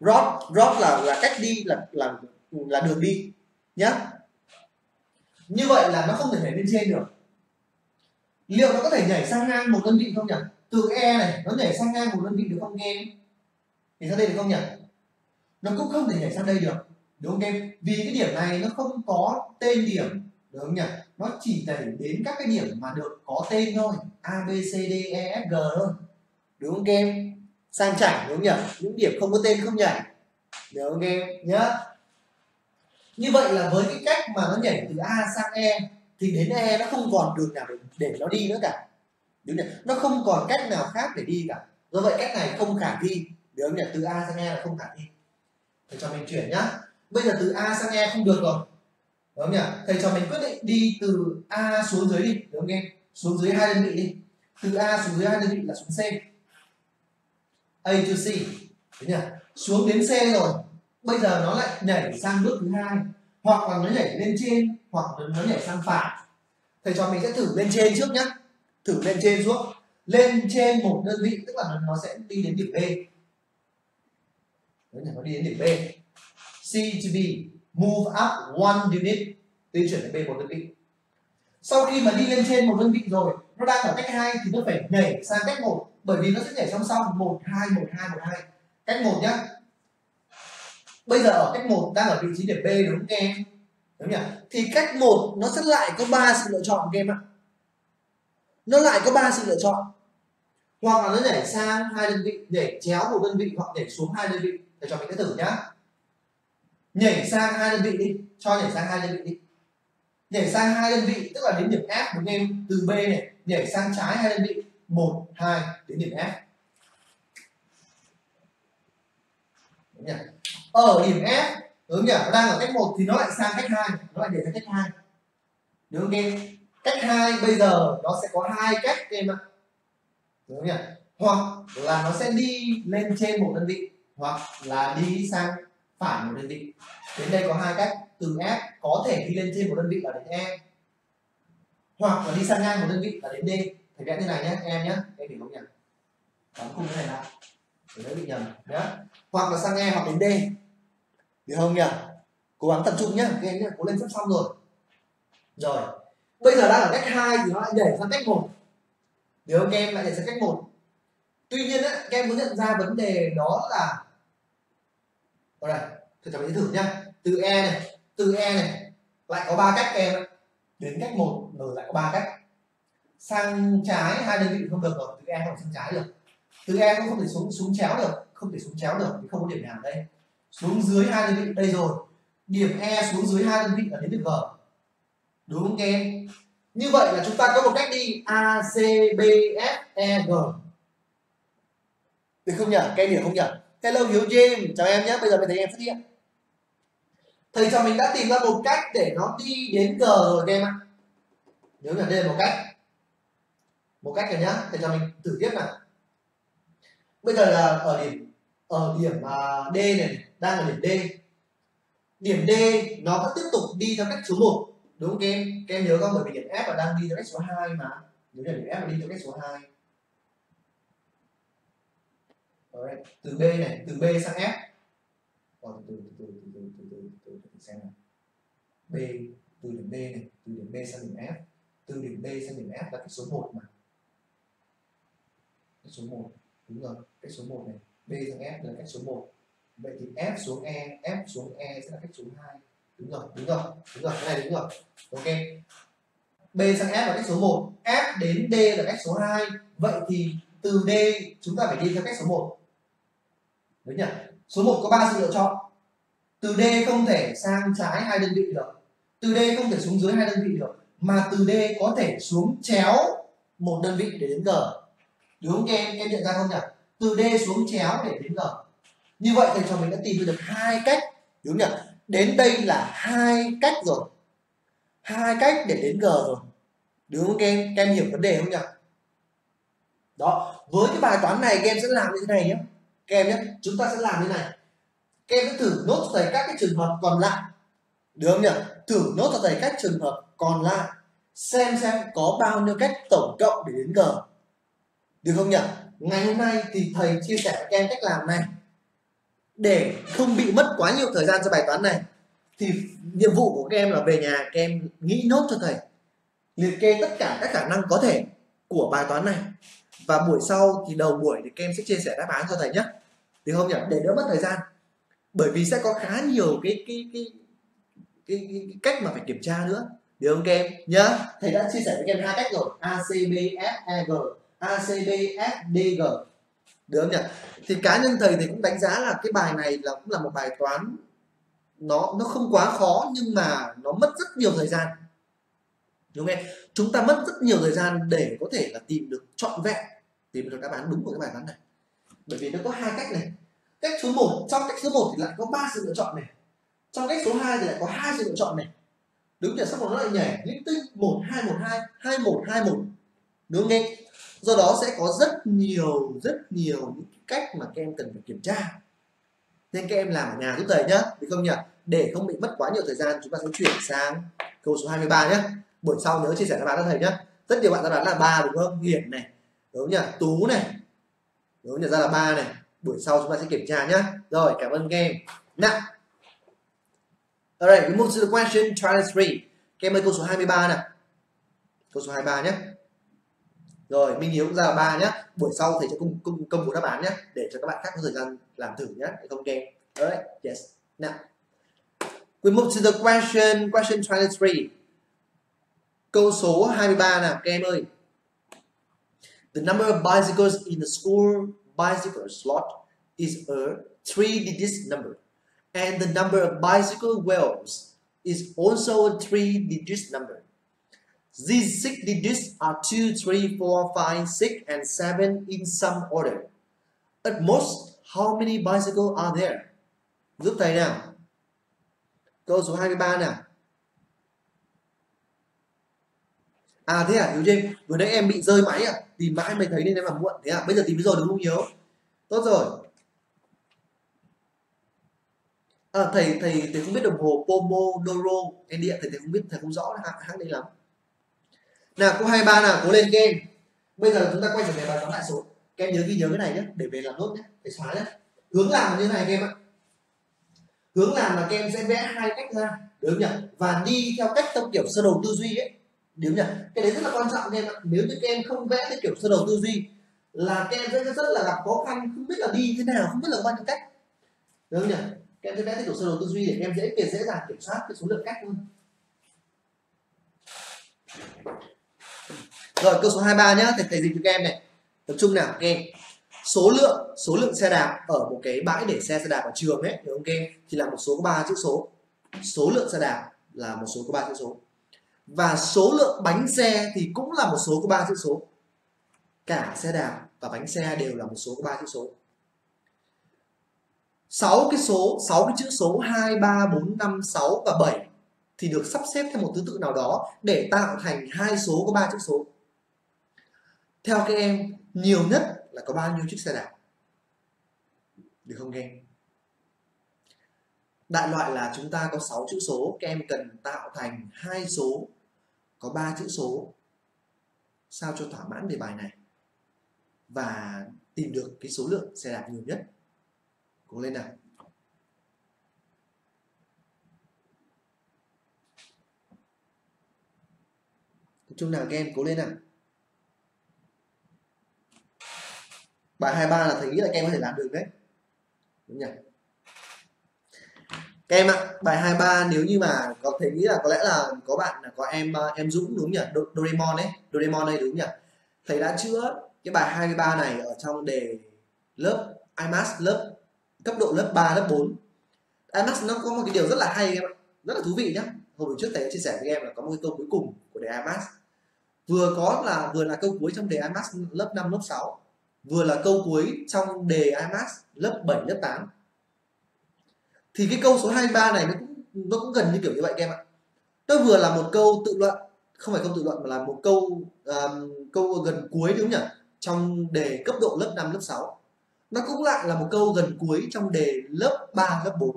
Road road là là cách đi, là là là đường đi, nhá. Như vậy là nó không thể nhảy lên trên được. Liệu nó có thể nhảy sang ngang một đơn vị không nhỉ? Từ e này, nó nhảy sang ngang một đơn vị được không em nhảy sang đây được không nhỉ? Nó cũng không thể nhảy sang đây được. Đúng không em vì cái điểm này nó không có tên điểm. Đúng không nhỉ? Nó chỉ đẩy đến các cái điểm mà được có tên thôi a b c d e f g thôi. Đúng không em? Sang chảnh đúng không nhỉ? Những điểm không có tên không nhảy Đúng không em? Nhá. Như vậy là với cái cách mà nó nhảy từ a sang e thì đến e nó không còn đường nào để, để nó đi nữa cả. Đúng không? nó không còn cách nào khác để đi cả. Do vậy cách này không khả thi. Đúng không từ a sang e là không khả thi. Để cho mình chuyển nhá. Bây giờ từ a sang e không được rồi đúng không nhỉ? Thầy cho mình quyết định đi từ a xuống dưới đi. Đúng không em? Xuống dưới hai đơn vị đi. Từ a xuống dưới hai đơn vị là xuống c. A to c. Đúng nhỉ? Xuống đến c rồi. Bây giờ nó lại nhảy sang bước thứ hai. Hoặc là nó nhảy lên trên hoặc là nó nhảy sang phải. Thầy cho mình sẽ thử lên trên trước nhé thử lên trên xuống. Lên trên một đơn vị tức là nó, sẽ đi đến điểm B. Đấy, nó đi đến điểm B. C to B move up one unit. Tiến chuyển đến B một đơn vị. Sau khi mà đi lên trên một đơn vị rồi, nó đang ở cách hai thì nó phải nhảy sang cách một, bởi vì nó sẽ nhảy song song. Một, hai một hai một, hai. Cách một nhá. Bây giờ ở cách một đang ở vị trí điểm B, đúng không em? Đúng nhỉ? Thì cách một nó sẽ lại có ba sự lựa chọn game ạ. Nó lại có ba sự lựa chọn. Hoặc là nó nhảy sang hai đơn vị, nhảy chéo một đơn vị hoặc nhảy xuống hai đơn vị. Để cho mình cái thử nhá nhảy sang hai đơn vị đi, cho nhảy sang hai đơn vị đi. Nhảy sang hai đơn vị, tức là đến điểm F của em từ B này, nhảy sang trái hai đơn vị, một, hai, đến điểm F. Đúng nhỉ? Ở điểm F, đúng nhỉ? Nó đang ở cách một thì nó lại sang cách hai, nó lại nhảy sang cách hai. Đúng không em cách hai bây giờ nó sẽ có hai cách em ạ. Đúng nhỉ? Hoặc là nó sẽ đi lên trên một đơn vị, hoặc là đi sang phải một đơn vị. Đến đây có hai cách. Từ F có thể đi lên trên một đơn vị là đến E hoặc là đi sang ngang một đơn vị là đến D thầy vẽ như này nhé em nhé em hiểu không nhỉ? Đóng khung cái này lại. Để đỡ bị nhầm nhé hoặc là sang E hoặc đến D hiểu không nhỉ? Cố gắng tập trung nhé các em nhé cố lên sắp xong rồi. Rồi. Bây giờ đang ở cách hai thì nó lại nhảy sang cách một. Nếu không các em? Lại nhảy sang cách một. Tuy nhiên á, các em muốn nhận ra vấn đề đó là rồi, đây thầy cho mình thử nhá. Từ e này từ e này lại có ba cách em đến cách một rồi lại có ba cách. Sang trái hai đơn vị không được rồi từ e không sang trái được. Từ e cũng không thể xuống xuống chéo được không thể xuống chéo được vì không có điểm nào đây. Xuống dưới hai đơn vị đây rồi. Điểm e xuống dưới hai đơn vị là đến được g. Đúng không em? Như vậy là chúng ta có một cách đi a c b f e g. Được không nhỉ? Các em hiểu không nhỉ? Hello hiếu james, chào em nhé, bây giờ mình thấy em xuất hiện. Thầy cho mình đã tìm ra một cách để nó đi đến g rồi các em ạ. Nhớ là đây là một cách. Một cách rồi nhá, thầy cho mình thử tiếp nào. Bây giờ là ở điểm ở điểm à, D này, đang ở điểm D. Điểm D nó vẫn tiếp tục đi theo cách số 1 đúng không các em? Các em nhớ không? Bởi vì điểm F là đang đi theo cách số 2 mà. Nếu điểm F là đi theo cách số 2 Alright. từ B này từ B sang F còn từ từ từ từ từ từ từ từ từ xem nào B từ điểm B này từ điểm B sang điểm F từ điểm B sang điểm F là cái số 1 mà cái số 1 đúng rồi cái số 1 này B sang F là cách số 1 vậy thì F xuống E F xuống E sẽ là cách số 2 đúng rồi đúng rồi đúng rồi cái này đúng rồi ok B sang F là cách số 1 F đến D là cách số 2 vậy thì từ D chúng ta phải đi theo cách số 1 đúng nhỉ? Số 1 có 3 sự lựa chọn. Từ D không thể sang trái hai đơn vị được. Từ D không thể xuống dưới hai đơn vị được. Mà từ D có thể xuống chéo một đơn vị để đến G. Đúng không? Em em nhận ra không nhỉ? Từ D xuống chéo để đến G. Như vậy thầy cho mình đã tìm được hai cách. Đúng không nhỉ? Đến đây là hai cách rồi. Hai cách để đến G rồi. Đúng không? Em em hiểu vấn đề không nhỉ? Đó. Với cái bài toán này, các em sẽ làm như thế này nhé các em nhé, chúng ta sẽ làm như này. Các em sẽ thử nốt thầy các cái trường hợp còn lại. Được không nhỉ? Thử nốt cho thầy các trường hợp còn lại. Xem xem có bao nhiêu cách tổng cộng để đến g được không nhỉ? Ngày hôm nay thì thầy chia sẻ với các em cách làm này. Để không bị mất quá nhiều thời gian cho bài toán này, thì nhiệm vụ của các em là về nhà các em nghĩ nốt cho thầy. Liệt kê tất cả các khả năng có thể của bài toán này và buổi sau thì đầu buổi thì các em sẽ chia sẻ đáp án cho thầy nhé. Được không nhỉ? Để đỡ mất thời gian. Bởi vì sẽ có khá nhiều cái cái cái cái, cái, cái cách mà phải kiểm tra nữa. Được không các em? Nhá. Thầy đã chia sẻ với các em hai cách rồi. A c b f e g. A c b f d g. Được không nhỉ? Thì cá nhân thầy thì cũng đánh giá là cái bài này là cũng là một bài toán nó nó không quá khó nhưng mà nó mất rất nhiều thời gian. Đúng không em? Chúng ta mất rất nhiều thời gian để có thể là tìm được trọn vẹn tìm được đáp án đúng của cái bài toán này. Bởi vì nó có hai cách này. Cách số 1 trong cách số 1 thì lại có ba sự lựa chọn này. Trong cách số 2 thì lại có hai sự lựa chọn này. Đúng nhỉ sau đó nó lại nhảy, linh tinh, một, hai một, hai hai, một hai, một. Đúng không do đó sẽ có rất nhiều rất nhiều những cách mà các em cần phải kiểm tra. Nên các em làm ở nhà giúp thầy nhá. Được không nhỉ? Để không bị mất quá nhiều thời gian, chúng ta sẽ chuyển sang câu số 23 nhé buổi sau nhớ chia sẻ đáp án cho thầy nhé rất nhiều bạn đáp án là ba đúng không? Hiển này đúng không nhỉ tú này đúng không nhỉ ra là ba này buổi sau chúng ta sẽ kiểm tra nhé rồi cảm ơn các em nào Alright, we move to the question 23. Các em ơi câu số 23 này. Câu số 23 nhé. Rồi, Minh Hiếu cũng ra là ba nhé. Buổi sau thầy sẽ công, công, công bố đáp án nhé. Để cho các bạn khác có thời gian làm thử nhé. Để không kèm. Alright, yes. Now, we move to the question, question 23. Câu số 23 nào, các em ơi. The number of bicycles in the school bicycle slot is a three digit number. and the number of bicycle wheels is also a three-digit number. These six digits are 2, 3, 4, 5, 6, and 7 in some order. At most, how many bicycles are there? Giúp thầy nào. Câu số 23 nào. À thế à, Hiếu James, vừa nãy em bị rơi máy à? Tìm mãi mới thấy nên em làm muộn. Thế à, bây giờ tìm rồi đúng không Hiếu? Tốt rồi. à, thầy thầy thầy không biết đồng hồ Pomodoro em điện thầy thầy không biết thầy không rõ hãng hãng đấy lắm nào câu 23 nào cố lên game bây giờ chúng ta quay trở về bài toán đại số kem nhớ ghi nhớ cái này nhé để về làm nốt nhé để xóa nhé hướng làm như thế này kem ạ hướng làm là kem sẽ vẽ hai cách ra đúng nhỉ và đi theo cách theo kiểu sơ đồ tư duy ấy đúng nhỉ cái đấy rất là quan trọng các em ạ. Nếu như các em không vẽ theo kiểu sơ đồ tư duy, là các em sẽ rất là gặp khó khăn, không biết là đi thế nào, không biết là bao nhiêu cách. Đúng nhỉ? Các em sẽ vẽ theo kiểu sơ đồ tư duy để em dễ việc dễ dàng kiểm soát cái số lượng cách hơn. Rồi, câu số 23 nhá. Thầy thầy dịch cho các em này. Tập trung nào, các em? Số lượng số lượng xe đạp ở một cái bãi để xe xe đạp ở trường ấy hiểu không các em? Thì là một số có ba chữ số. Số lượng xe đạp là một số có ba chữ số và số lượng bánh xe thì cũng là một số có ba chữ số cả xe đạp và bánh xe đều là một số có ba chữ số 6 cái số 6 cái chữ số 2 3 4 5 6 và 7 thì được sắp xếp theo một thứ tự nào đó để tạo thành hai số có ba chữ số. Theo các em, nhiều nhất là có bao nhiêu chiếc xe đạp? Được không các em? Đại loại là chúng ta có 6 chữ số, các em cần tạo thành hai số có ba chữ số sao cho thỏa mãn đề bài này. Và tìm được cái số lượng xe đạp nhiều nhất. Cố lên nào. Tập nào các em cố lên nào. Bài 23 là thầy nghĩ là các em có thể làm được đấy. Đúng nhỉ? Các em ạ bài 23 nếu như mà có thể nghĩ là có lẽ là có bạn là có em ờ, em Dũng đúng nhỉ? Do, Doraemon ấy Doraemon đây đúng nhỉ? Thầy đã chữa cái bài 23 này ở trong đề lớp IMAS lớp cấp độ lớp 3, lớp 4 IMAS nó có một cái điều rất là hay em ạ rất là thú vị nhá. Hôm trước thầy đã chia sẻ với em là có một cái câu cuối cùng của đề IMAS vừa có là vừa là câu cuối trong đề IMAS lớp 5 lớp 6 vừa là câu cuối trong đề IMAS lớp 7 lớp 8 thì cái câu số 23 này nó cũng nó cũng gần như kiểu như vậy các em ạ. Nó vừa là một câu tự luận không phải câu tự luận mà là một câu um, câu gần cuối đúng không nhỉ? Trong đề cấp độ lớp 5 lớp 6 nó cũng lại là một câu gần cuối trong đề lớp 3 lớp 4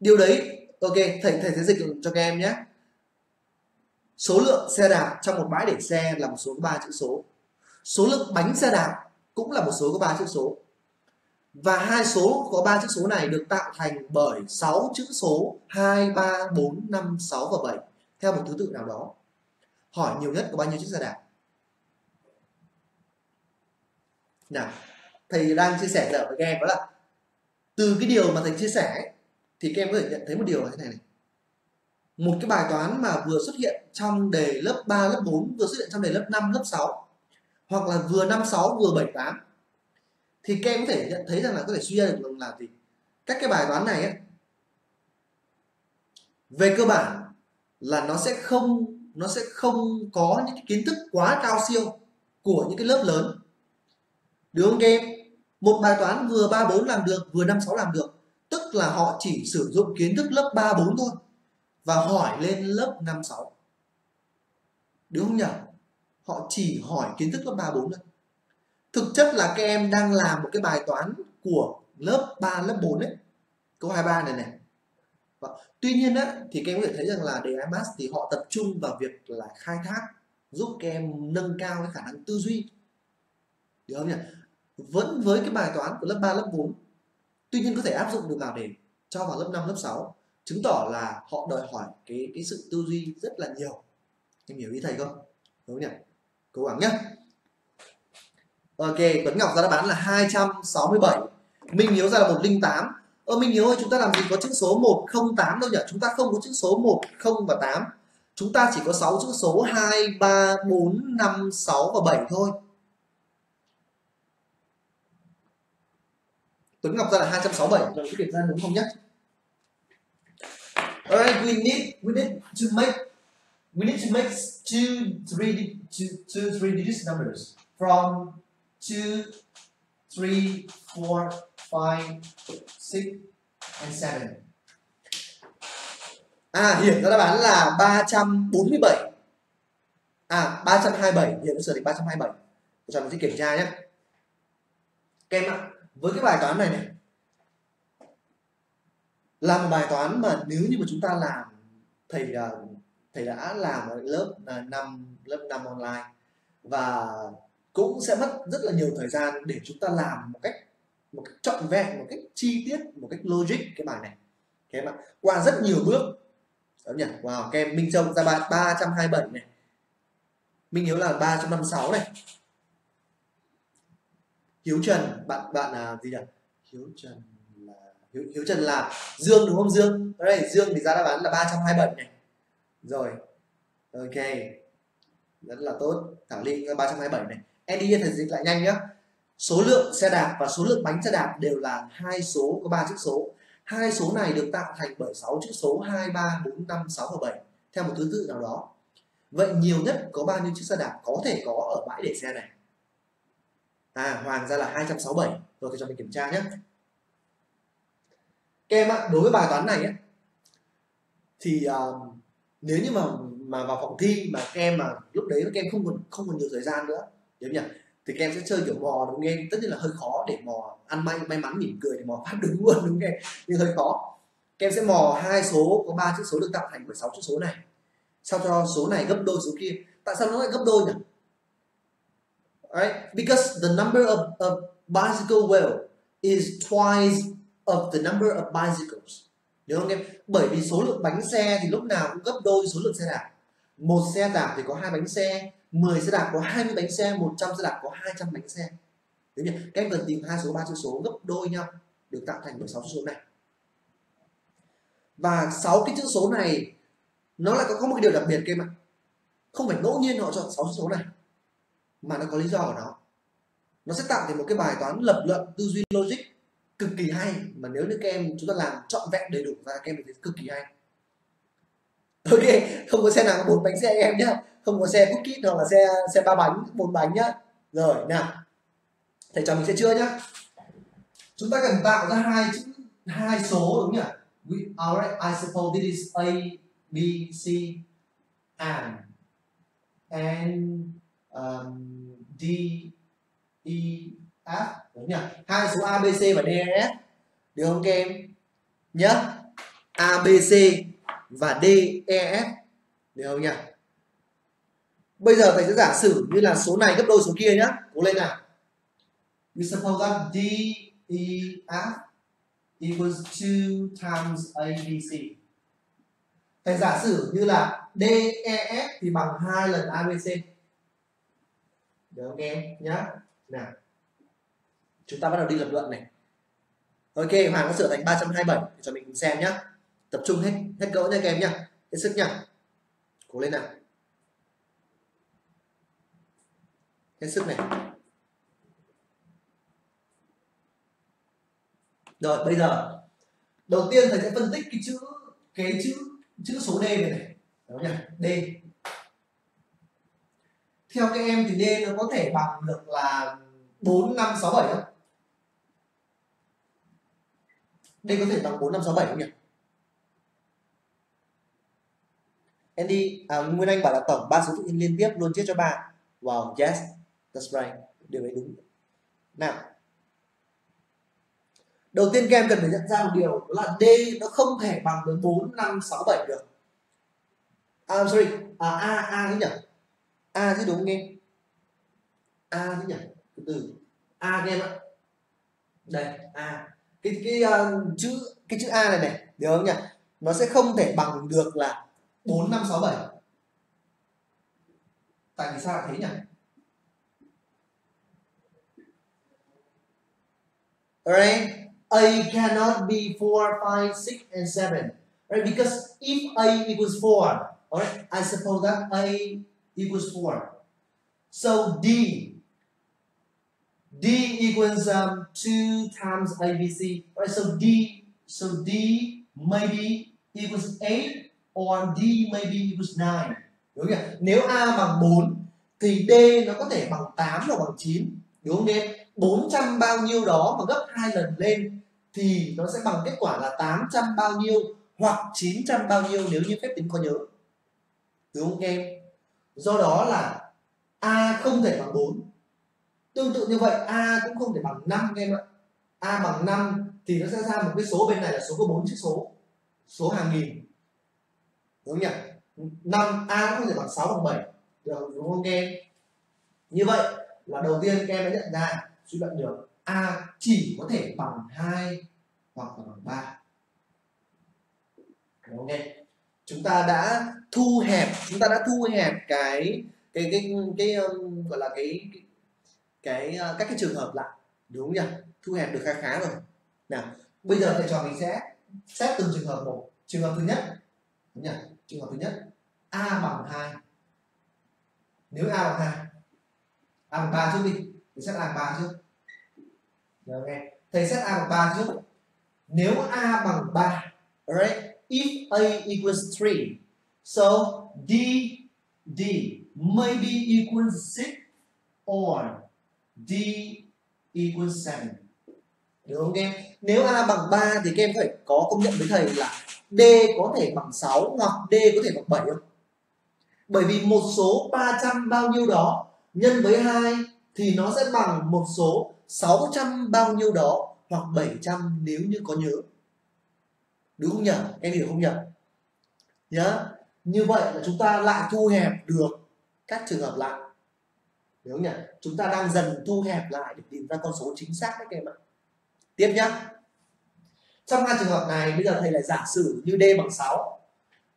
điều đấy ok thầy thầy sẽ dịch cho các em nhé. Số lượng xe đạp trong một bãi để xe là một số ba chữ số. Số lượng bánh xe đạp cũng là một số có ba chữ số và hai số có ba chữ số này được tạo thành bởi 6 chữ số 2, 3, 4, 5, 6 và 7 theo một thứ tự nào đó. Hỏi nhiều nhất có bao nhiêu chữ ra đạp? Nào, thầy đang chia sẻ giờ với các em đó là từ cái điều mà thầy chia sẻ thì các em có thể nhận thấy một điều là thế này này. Một cái bài toán mà vừa xuất hiện trong đề lớp 3, lớp 4, vừa xuất hiện trong đề lớp 5, lớp 6 hoặc là vừa 5, 6, vừa 7, 8 thì các em có thể nhận thấy rằng là có thể suy ra được rằng là gì? Các cái bài toán này ấy, về cơ bản là nó sẽ không nó sẽ không có những cái kiến thức quá cao siêu của những cái lớp lớn. Đúng không các em? Một bài toán vừa ba bốn làm được vừa năm sáu làm được. Tức là họ chỉ sử dụng kiến thức lớp 3 4 thôi và hỏi lên lớp 5 6 đúng không nhỉ? Họ chỉ hỏi kiến thức lớp 3 4 thôi thực chất là các em đang làm một cái bài toán của lớp 3 lớp 4 đấy câu 23 này này. Và tuy nhiên á, thì các em có thể thấy rằng là đề IMAX thì họ tập trung vào việc là khai thác, giúp các em nâng cao cái khả năng tư duy. Được không nhỉ? Vẫn với cái bài toán của lớp 3 lớp 4 tuy nhiên có thể áp dụng được vào để cho vào lớp 5 lớp 6 chứng tỏ là họ đòi hỏi cái cái sự tư duy rất là nhiều. Em hiểu ý thầy không? Đúng không nhỉ? Cố gắng nhé Ok, Tuấn Ngọc ra đáp án là 267 Minh Hiếu ra là 108 Ơ Minh Hiếu ơi, chúng ta làm gì có chữ số 108 đâu nhỉ? Chúng ta không có chữ số 10 và 8 Chúng ta chỉ có 6 chữ số 2, 3, 4, 5, 6 và 7 thôi. Tuấn Ngọc ra là 267 Rồi cái điểm ra đúng không nhé? Alright, we need we need to make we need to make two three two two three digit numbers from two, three, four, five, six, and seven. À, hiện ra đáp án là 347. À, 327. Hiện đã sửa thành 327. Tôi cho nó sẽ kiểm tra nhé. Các em ạ, với cái bài toán này này là một bài toán mà nếu như mà chúng ta làm thầy ờ, thầy đã làm ở lớp ờ, 5 lớp 5 online và cũng sẽ mất rất là nhiều thời gian để chúng ta làm một cách một cách trọn vẹn một cách chi tiết một cách logic cái bài này. Các bạn qua rất nhiều bước. Đúng nhỉ? Wow các em minh châu ra bài 327 này. Minh hiếu là 356 này. Hiếu trần bạn bạn là gì nhỉ? Hiếu trần là hiếu, hiếu trần là dương đúng không dương? Ở đây dương thì ra đáp án là 327 này. Rồi ok. Rất là tốt. Thảo ly 327 này. NDA thầy dịch lại nhanh nhé số lượng xe đạp và số lượng bánh xe đạp đều là hai số có ba chữ số. Hai số này được tạo thành bởi 6 chữ số 2, 3, 4, 5, 6 và 7 theo một thứ tự nào đó. Vậy nhiều nhất có bao nhiêu chiếc xe đạp có thể có ở bãi để xe này? À Hoàng ra là 267 rồi thì cho mình kiểm tra nhé các em ạ đối với bài toán này ấy, thì uh, nếu như mà mà vào phòng thi mà các em mà lúc đấy các em không còn không còn nhiều thời gian nữa hiểu nhỉ? Thì các em sẽ chơi kiểu mò đúng không tất nhiên là hơi khó để mò ăn may may mắn mỉm cười để mò phát đúng luôn đúng không nhưng hơi khó. Các em sẽ mò hai số có ba chữ số được tạo thành bởi sáu chữ số này. Sao cho số này gấp đôi số kia? Tại sao nó lại gấp đôi nhỉ? Right because the number of, of bicycle wheel is twice of the number of bicycles. Đúng không em? Bởi vì số lượng bánh xe thì lúc nào cũng gấp đôi số lượng xe đạp. Một xe đạp thì có hai bánh xe 10 xe đạp có 20 bánh xe 100 xe đạp có 200 bánh xe. Thế nhỉ? Các em cần tìm hai số ba chữ số gấp đôi nhau được tạo thành bởi sáu chữ số này. Và sáu cái chữ số này nó lại có, một cái điều đặc biệt các em ạ. Không phải ngẫu nhiên họ chọn sáu chữ số này mà nó có lý do của nó. Nó sẽ tạo thành một cái bài toán lập luận tư duy logic cực kỳ hay mà nếu như các em chúng ta làm trọn vẹn đầy đủ ra các em thấy cực kỳ hay. ok không có xe nào có bốn bánh xe em nhá. Không có xe cookie hoặc là xe xe ba bánh bốn bánh nhá. Rồi nào. Thầy cho mình sẽ chưa nhá? Chúng ta cần tạo ra hai chữ hai số đúng nhỉ? We alright I suppose this is A B C and and um, D E F đúng nhỉ? Hai số A B C và D E F. Được không các em? Nhá. A B C và D E F. Được không nhỉ? Bây giờ thầy sẽ giả sử như là số này gấp đôi số kia nhá. Cố lên nào. We suppose that D E F equals 2 times A B C. Thầy giả sử như là D E F thì bằng hai lần A B C. Được không em? Nhá. Nào. Chúng ta bắt đầu đi lập luận này. Ok hoàng có sửa thành 327 để cho mình xem nhá tập trung hết hết cỡ nha các em nhá. Hết sức nhá. Cố lên nào. Hết sức này. Rồi, bây giờ. Đầu tiên thầy sẽ phân tích cái chữ cái chữ chữ số d này này. Đúng nhỉ d. Theo các em thì d nó có thể bằng được là bốn năm sáu bảy không? D có thể bằng bốn năm sáu bảy không nhỉ? Andy, à, Nguyên Anh bảo là tổng ba số tự nhiên liên tiếp luôn chia cho ba. Wow, yes, that's right. Điều đấy đúng. Nào, đầu tiên các em cần phải nhận ra một điều đó là D nó không thể bằng với 4, 5, 6, 7 được. À, sorry, à, A, A chứ nhỉ? A chứ đúng không em? A chứ nhỉ? Từ từ. A các em ạ. Đây, A. Cái cái uh, chữ cái chữ A này này, được không nhỉ? Nó sẽ không thể bằng được là 4, 5, 6, 7 Tại vì sao thế nhỉ? Alright, A cannot be 4, 5, 6, and 7 Right, because if A equals 4 Alright, I suppose that A equals 4 So D D equals um, 2 times ABC Right, so D so D maybe equals 8 or D maybe equals 9 đúng không nếu A bằng 4 thì D nó có thể bằng 8 hoặc bằng 9 đúng không em? 400 bao nhiêu đó mà gấp hai lần lên thì nó sẽ bằng kết quả là 800 bao nhiêu hoặc 900 bao nhiêu nếu như phép tính có nhớ. Đúng không em? Do đó là A không thể bằng 4 tương tự như vậy, A cũng không thể bằng 5 em ạ. A bằng 5 thì nó sẽ ra một cái số bên này là số có 4 chữ số. Số hàng nghìn đúng nhỉ? 5 a cũng có thể bằng 6 bằng 7 được đúng không các em như vậy là đầu tiên các em đã nhận ra suy luận được a chỉ có thể bằng 2 hoặc là bằng 3 đúng không em chúng ta đã thu hẹp chúng ta đã thu hẹp cái cái cái cái, cái um, gọi là cái cái, cái uh, các cái trường hợp lại. Đúng không nhỉ? Thu hẹp được khá khá rồi. Nào bây giờ thầy trò mình sẽ xét từng trường hợp một. Trường hợp thứ nhất. Đúng nhỉ? Trường hợp thứ nhất, a bằng 2 nếu a bằng 2 a bằng 3 trước đi thầy xét a bằng 3 trước. Được nghe thầy xét a bằng 3 trước. Nếu a bằng 3 right if a equals 3 so d d maybe equals 6 or d equals 7 được không em nếu a bằng 3 thì các em phải có công nhận với thầy là D có thể bằng 6 hoặc D có thể bằng 7 không? Bởi vì một số 300 bao nhiêu đó nhân với 2 thì nó sẽ bằng một số 600 bao nhiêu đó hoặc 700 nếu như có nhớ. Đúng không nhỉ? Em hiểu không nhỉ? Nhớ. Như vậy là chúng ta lại thu hẹp được các trường hợp lại. Đúng không nhỉ? Chúng ta đang dần thu hẹp lại để tìm ra con số chính xác đấy các em ạ. Tiếp nhá. Trong hai trường hợp này, bây giờ thầy lại giả sử như d bằng 6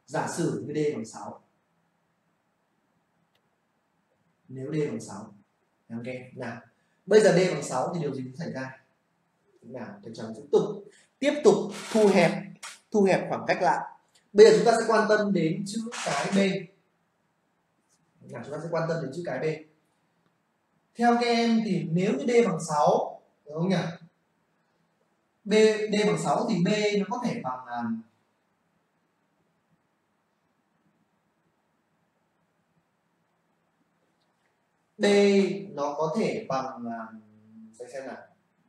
giả sử như d bằng 6 nếu d bằng 6 ok nào, bây giờ d bằng 6 thì điều gì cũng xảy ra? Nào, thầy trò tiếp tục. Tiếp tục thu hẹp thu hẹp khoảng cách lại. Bây giờ chúng ta sẽ quan tâm đến chữ cái b. Nào, chúng ta sẽ quan tâm đến chữ cái b. Theo các em thì nếu như d bằng 6 đúng không nhỉ? B d bằng 6 thì b nó có thể bằng à, d nó có thể bằng à, xem xem nào.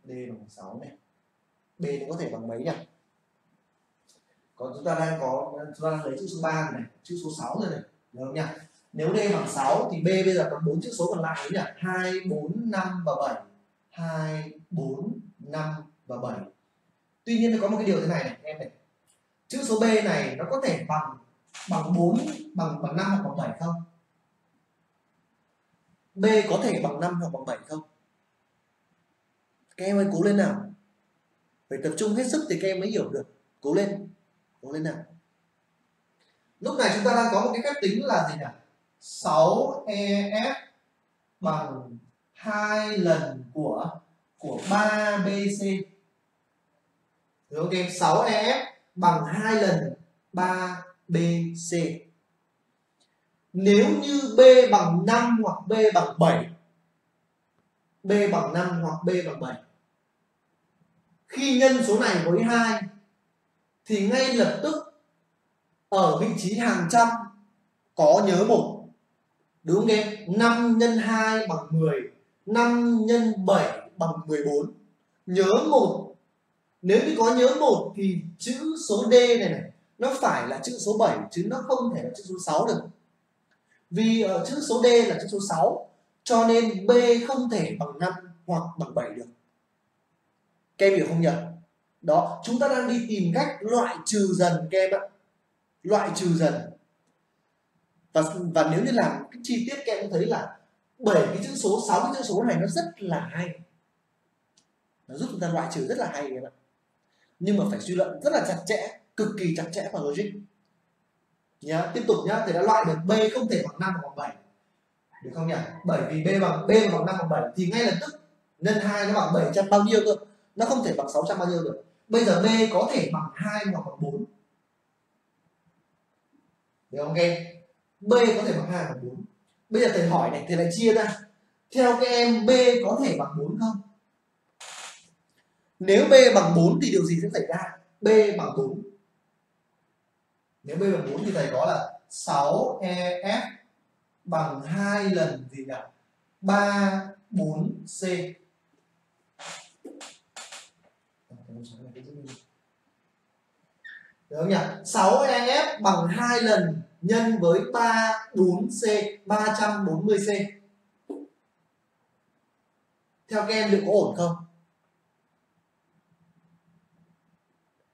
D bằng 6 này. B nó có thể bằng mấy nhỉ? Còn chúng ta đang có chúng ta đang lấy chữ số 3 này chữ số 6 rồi này được không nhỉ? Nếu d bằng 6 thì b bây giờ còn bốn chữ số còn lại đấy nhỉ? 2 4 5 và 7 2 4 5 và 7 tuy nhiên có một cái điều thế này em này. Chữ số b này nó có thể bằng bằng 4 bằng bằng 5 hoặc bằng 7 không? B có thể bằng 5 hoặc bằng 7 không? Các em ơi, cố lên nào. Phải tập trung hết sức thì các em mới hiểu được. Cố lên cố lên nào. Lúc này chúng ta đang có một cái phép tính là gì nhỉ? 6 EF bằng hai lần của của 3 BC được không em 6 EF bằng 2 lần 3 BC nếu như B bằng 5 hoặc B bằng 7 B bằng 5 hoặc B bằng 7 khi nhân số này với 2 thì ngay lập tức ở vị trí hàng trăm có nhớ một. Đúng không em 5 nhân 2 bằng 10 5 nhân 7 bằng 14 nhớ một nếu như có nhớ một thì chữ số D này này, nó phải là chữ số 7 chứ nó không thể là chữ số 6 được. Vì ở chữ số D là chữ số 6 cho nên B không thể bằng 5 hoặc bằng 7 được. Các em hiểu không nhỉ? Đó, chúng ta đang đi tìm cách loại trừ dần các em ạ. Loại trừ dần. Và và nếu như làm cái chi tiết các em thấy là bảy cái chữ số 6 cái chữ số này nó rất là hay. Nó giúp chúng ta loại trừ rất là hay các em ạ nhưng mà phải suy luận rất là chặt chẽ, cực kỳ chặt chẽ và logic. Nhá, tiếp tục nhá, thì đã loại được b không thể bằng 5 hoặc bằng 7 được không nhỉ? Bởi vì b bằng b bằng 5 bằng 7 thì ngay lập tức nhân 2 nó bằng 700 bao nhiêu cơ? Nó không thể bằng 600 bao nhiêu được. Bây giờ b có thể bằng 2 hoặc bằng 4 được không em? B có thể bằng 2 hoặc 4 bây giờ thầy hỏi này, thầy lại chia ra. Theo các em, b có thể bằng 4 không? Nếu b bằng 4 thì điều gì sẽ xảy ra? B bằng 4 nếu b bằng 4 thì thầy có là 6 EF bằng 2 lần gì nhỉ? 3 4 C. Được không nhỉ? 6 EF bằng 2 lần nhân với 3 4C 340C theo các em liệu có ổn không?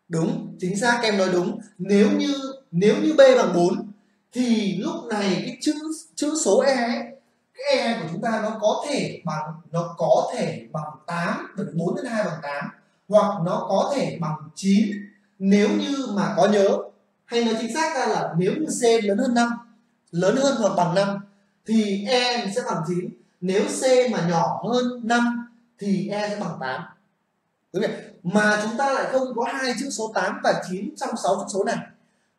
Đúng chính xác em nói đúng. Nếu như nếu như b bằng 4 thì lúc này cái chữ chữ số e ấy, cái e của chúng ta nó có thể bằng nó có thể bằng 8 bởi 4 nhân 2 bằng 8 hoặc nó có thể bằng 9 nếu như mà có nhớ hay nói chính xác ra là nếu như c lớn hơn 5 lớn hơn hoặc bằng 5 thì e sẽ bằng 9 nếu c mà nhỏ hơn 5 thì e sẽ bằng 8 đúng không? mà chúng ta lại không có hai chữ số 8 và 9 trong 6 chữ số này.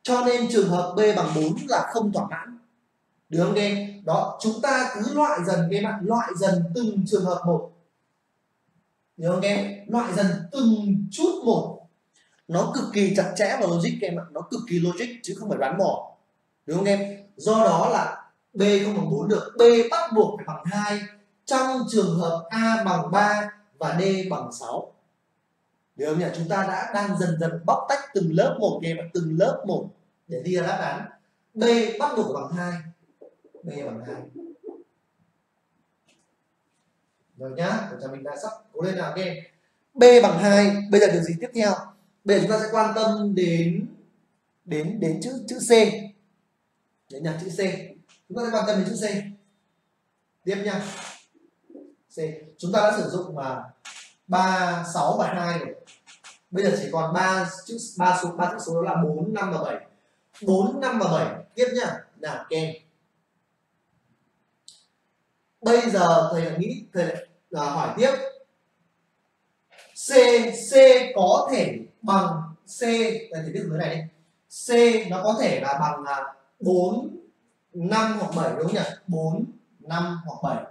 Cho nên trường hợp b bằng 4 là không thỏa mãn. Được không em đó, chúng ta cứ loại dần em ạ. Loại dần từng trường hợp một. Được không em loại dần từng chút một. Nó cực kỳ chặt chẽ và logic em ạ. Nó cực kỳ logic, chứ không phải đoán mò. Đúng không em do đó là b không bằng 4 được. B bắt buộc phải bằng 2 trong trường hợp a bằng 3 và d bằng 6 được không nhỉ? Chúng ta đã đang dần dần bóc tách từng lớp một em ạ từng lớp một để đi ra đáp án. B bắt buộc bằng 2 b bằng 2 rồi nhá chúng ta mình đã sắp cố lên nào các em b bằng 2 bây giờ điều gì tiếp theo? Bây giờ chúng ta sẽ quan tâm đến đến đến chữ chữ c. Đến nhà chữ c. Chúng ta sẽ quan tâm đến chữ c. Tiếp nha c. Chúng ta đã sử dụng mà ba, sáu và hai rồi. Bây giờ chỉ còn ba chữ, ba số, ba chữ số đó là bốn, năm và bảy. Bốn, năm và bảy. Tiếp nhá. Nào kem bây giờ thầy nghĩ, thầy lại à, hỏi tiếp. C c có thể bằng c là thì viết dưới này đi. C nó có thể là bằng là bốn, năm hoặc bảy, đúng không nhỉ? Bốn, năm hoặc bảy.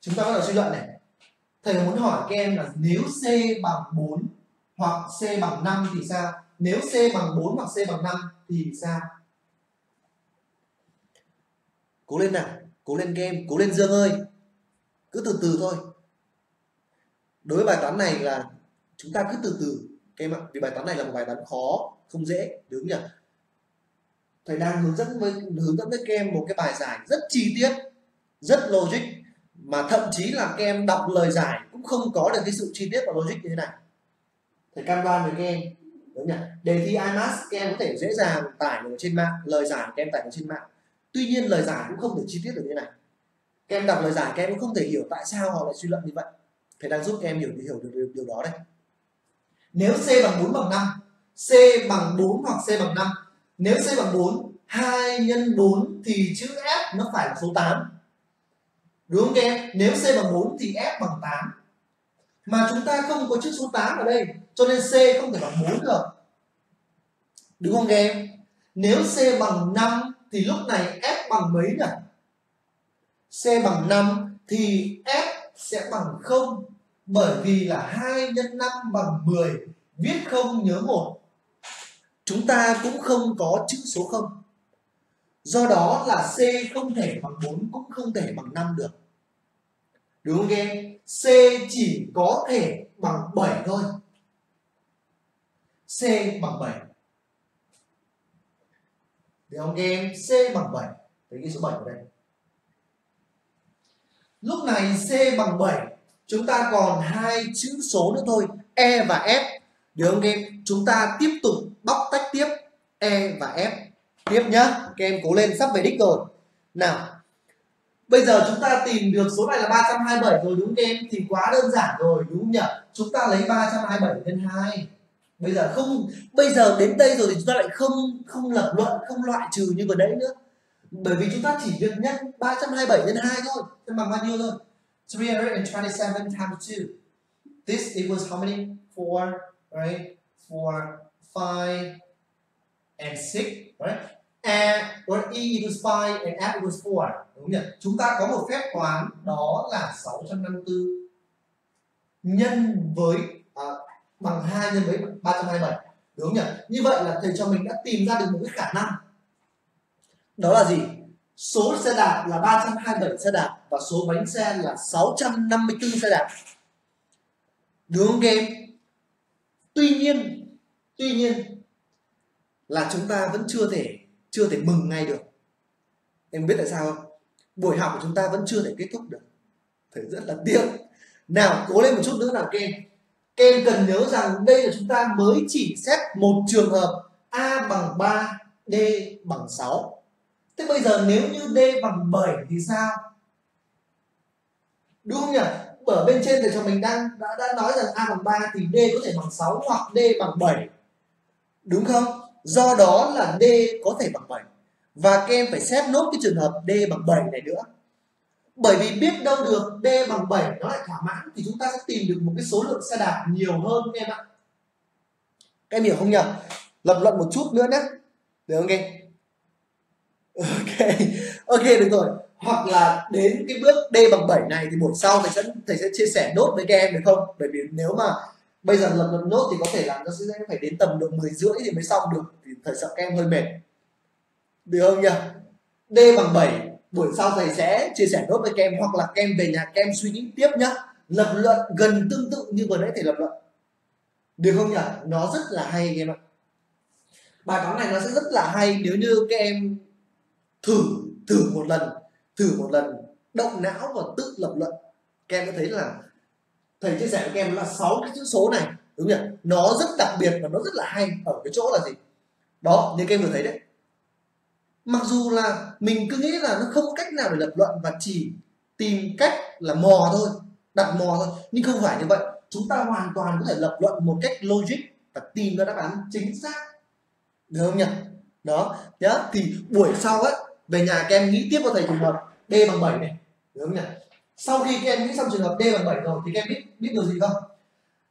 Chúng ta bắt đầu suy luận này thầy muốn hỏi các em là nếu c bằng 4 hoặc c bằng 5 thì sao? Nếu c bằng 4 hoặc c bằng 5 thì sao? Cố lên nào, cố lên game cố lên dương ơi. Cứ từ từ thôi. Đối với bài toán này là chúng ta cứ từ từ, các em ạ. Vì bài toán này là một bài toán khó, không dễ, đúng nhỉ? Thầy đang hướng dẫn với, hướng dẫn với các em một cái bài giải rất chi tiết, rất logic mà thậm chí là các em đọc lời giải cũng không có được cái sự chi tiết và logic như thế này. Thầy cam đoan với các em. Đúng nhỉ? Đề thi IMAX các em có thể dễ dàng tải được trên mạng lời giải các em tải được trên mạng. Tuy nhiên lời giải cũng không được chi tiết được như thế này. Các em đọc lời giải các em cũng không thể hiểu tại sao họ lại suy luận như vậy. Thầy đang giúp các em hiểu hiểu được điều, điều đó đây nếu c bằng 4 bằng 5 c bằng 4 hoặc c bằng 5 nếu c bằng 4 2 nhân 4 thì chữ f nó phải là số 8 đúng không các em? Nếu c bằng 4 thì f bằng 8 mà chúng ta không có chữ số 8 ở đây, cho nên c không thể bằng 4 được. Đúng không các em? Nếu c bằng 5 thì lúc này f bằng mấy nhỉ? C bằng 5 thì f sẽ bằng 0 bởi vì là 2 x 5 bằng 10 viết không nhớ một. Chúng ta cũng không có chữ số 0 do đó là C không thể bằng 4 cũng không thể bằng 5 được. Đúng không em C chỉ có thể bằng 7 thôi. C bằng 7 được không em C bằng 7 Thấy cái số 7 ở đây. Lúc này C bằng 7 chúng ta còn hai chữ số nữa thôi E và F. Được không em chúng ta tiếp tục bóc tách tiếp E và F tiếp nhá, các em cố lên, sắp về đích rồi. Nào, bây giờ chúng ta tìm được số này là 327 rồi, đúng không em? Thì quá đơn giản rồi, đúng không nhỉ? Chúng ta lấy 327 nhân 2 bây giờ không, bây giờ đến đây rồi thì chúng ta lại không không lập luận, không loại trừ như vừa đấy nữa. Bởi vì chúng ta chỉ việc nhân 327 nhân 2 thôi, thế bằng bao nhiêu thôi? 327 times 2 this equals how many? 4 right? 4 5 and 6 right? And or e equals 5 and f equals 4 đúng nhỉ? Chúng ta có một phép toán đó là 654 nhân với à, bằng 2 nhân với 327 đúng nhỉ? Như vậy là thầy cho mình đã tìm ra được một cái khả năng. Đó là gì? Số xe đạp là 327 xe đạp và số bánh xe là 654 xe đạp. Đúng không game? Tuy nhiên tuy nhiên là chúng ta vẫn chưa thể chưa thể mừng ngay được. Em biết tại sao không? Buổi học của chúng ta vẫn chưa thể kết thúc được. Thấy rất là tiếc. Nào cố lên một chút nữa nào kem kem cần nhớ rằng đây là chúng ta mới chỉ xét một trường hợp a bằng 3 d bằng 6 thế bây giờ nếu như d bằng 7 thì sao? Đúng không nhỉ? Ở bên trên thì cho mình đang đã, đã nói rằng a bằng 3 thì d có thể bằng 6 hoặc d bằng 7 đúng không? Do đó là d có thể bằng 7 và các em phải xét nốt cái trường hợp d bằng 7 này nữa. Bởi vì biết đâu được d bằng 7 nó lại thỏa mãn, thì chúng ta sẽ tìm được một cái số lượng xe đạp nhiều hơn, các em ạ. Các em hiểu không nhỉ? Lập luận một chút nữa nhé. Được không em ok. Ok, được rồi. Hoặc là đến cái bước d bằng 7 này thì buổi sau thầy sẽ thầy sẽ chia sẻ nốt với các em được không? Bởi vì nếu mà bây giờ lập luận nốt thì có thể là nó sẽ phải đến tầm độ 10 rưỡi thì mới xong được, thì thầy sợ các em hơi mệt. Được không nhỉ? D bằng 7 buổi sau thầy sẽ chia sẻ nốt với các em, hoặc là các em về nhà các em suy nghĩ tiếp nhá. Lập luận gần tương tự như vừa nãy thầy lập luận. Được không nhỉ? Nó rất là hay các em ạ. Bài toán này nó sẽ rất là hay nếu như các em thử thử một lần, thử một lần. Động não và tự lập luận. Các em có thấy là thầy chia sẻ với các em là sáu cái chữ số này, đúng nhỉ nó rất đặc biệt và nó rất là hay ở cái chỗ là gì? Đó, như các em vừa thấy đấy. Mặc dù là mình cứ nghĩ là nó không có cách nào để lập luận và chỉ tìm cách là mò thôi, đặt mò thôi. Nhưng không phải như vậy. Chúng ta hoàn toàn có thể lập luận một cách logic và tìm ra đáp án chính xác. Được không nhỉ? Đó, nhá. Thì buổi sau á, về nhà các em nghĩ tiếp vào thầy trường hợp, d bằng 7 này. Được không nhỉ? Sau khi các em nghĩ xong trường hợp d bằng 7 rồi thì các em biết biết điều gì không?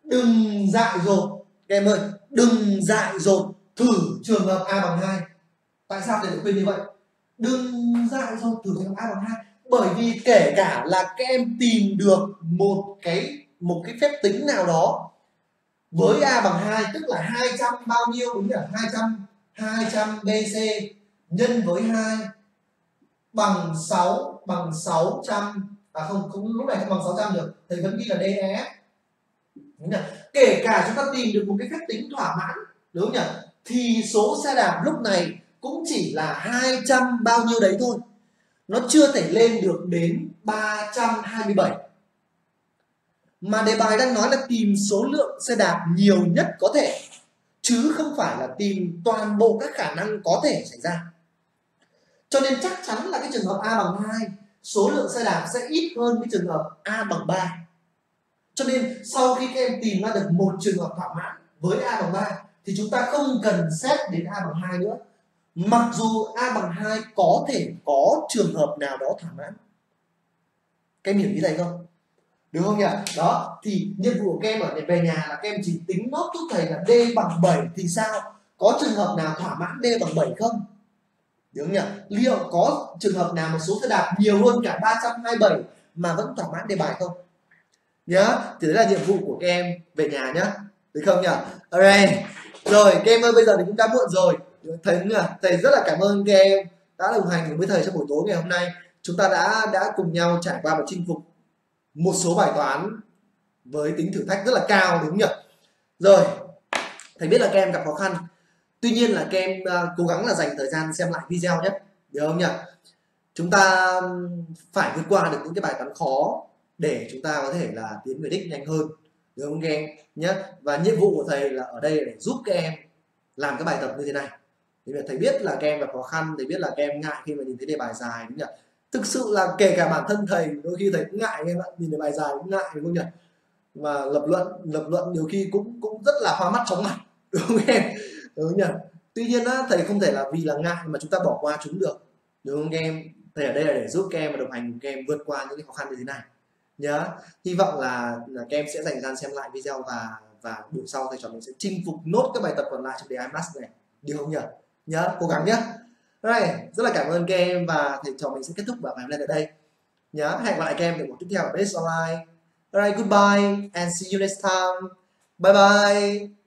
Đừng dại dột. Các em ơi, đừng dại dột thử trường hợp a bằng 2 tại sao thầy lại khuyên như vậy? Đừng dại dột thử trường hợp a bằng 2 bởi vì kể cả là các em tìm được một cái một cái phép tính nào đó với a bằng 2 tức là 200 bao nhiêu, đúng nhỉ? 200 200 bc nhân với 2 bằng 6 bằng 600 à không không lúc này không bằng 600 được, thầy vẫn ghi là DEF đúng nhỉ? Kể cả chúng ta tìm được một cái phép tính thỏa mãn, đúng nhỉ? Thì số xe đạp lúc này cũng chỉ là 200 bao nhiêu đấy thôi. Nó chưa thể lên được đến 327 mà đề bài đang nói là tìm số lượng xe đạp nhiều nhất có thể, chứ không phải là tìm toàn bộ các khả năng có thể xảy ra. Cho nên chắc chắn là cái trường hợp A bằng 2 số lượng xe đạp sẽ ít hơn cái trường hợp A bằng 3 cho nên sau khi các em tìm ra được một trường hợp thỏa mãn với A bằng 3 thì chúng ta không cần xét đến A bằng 2 nữa. Mặc dù A bằng 2 có thể có trường hợp nào đó thỏa mãn. Các em hiểu ý này không? Đúng không nhỉ? Đó, thì nhiệm vụ của các em ở về nhà là các em chỉ tính nốt giúp thầy là D bằng 7 thì sao? Có trường hợp nào thỏa mãn D bằng 7 không? Đúng không nhỉ? Liệu có trường hợp nào một số xe đạp nhiều hơn cả 327 mà vẫn thỏa mãn đề bài không? Nhớ thì đấy là nhiệm vụ của các em về nhà nhá. Được không nhỉ? Alright. Rồi, các em ơi, bây giờ thì cũng đã muộn rồi. Thầy thầy rất là cảm ơn các em đã đồng hành với thầy trong buổi tối ngày hôm nay. Chúng ta đã đã cùng nhau trải qua và chinh phục một số bài toán với tính thử thách rất là cao, đúng không nhỉ? Rồi, thầy biết là các em gặp khó khăn tuy nhiên là các em uh, cố gắng là dành thời gian xem lại video nhé. Được không nhỉ? Chúng ta phải vượt qua được những cái bài toán khó để chúng ta có thể là tiến về đích nhanh hơn. Được không các em nhé? Và nhiệm vụ của thầy là ở đây để giúp các em làm cái bài tập như thế này. Thì thầy biết là các em gặp khó khăn thầy biết là các em ngại khi mà nhìn thấy đề bài dài đúng không nhỉ? Thực sự là kể cả bản thân thầy đôi khi thầy cũng ngại em ạ. Nhìn thấy bài dài cũng ngại đúng không nhỉ? Và lập luận lập luận nhiều khi cũng cũng rất là hoa mắt chóng mặt. Đúng không em? Đúng nhỉ. Tuy nhiên á, thầy không thể là vì là ngại mà chúng ta bỏ qua chúng được. Đúng không em? Thầy ở đây là để giúp các em và đồng hành cùng các em vượt qua những cái khó khăn như thế này. Nhớ hy vọng là, là các em sẽ dành thời gian xem lại video và và buổi sau thầy trò mình sẽ chinh phục nốt các bài tập còn lại trong đề IMAX này. Được không nhỉ? Nhớ cố gắng nhé. Đây rất là cảm ơn các em và thầy trò mình sẽ kết thúc bài hôm nay tại đây. Nhớ hẹn gặp lại các em ở một tiếp theo ở Base Online. Alright, goodbye and see you next time. Bye bye.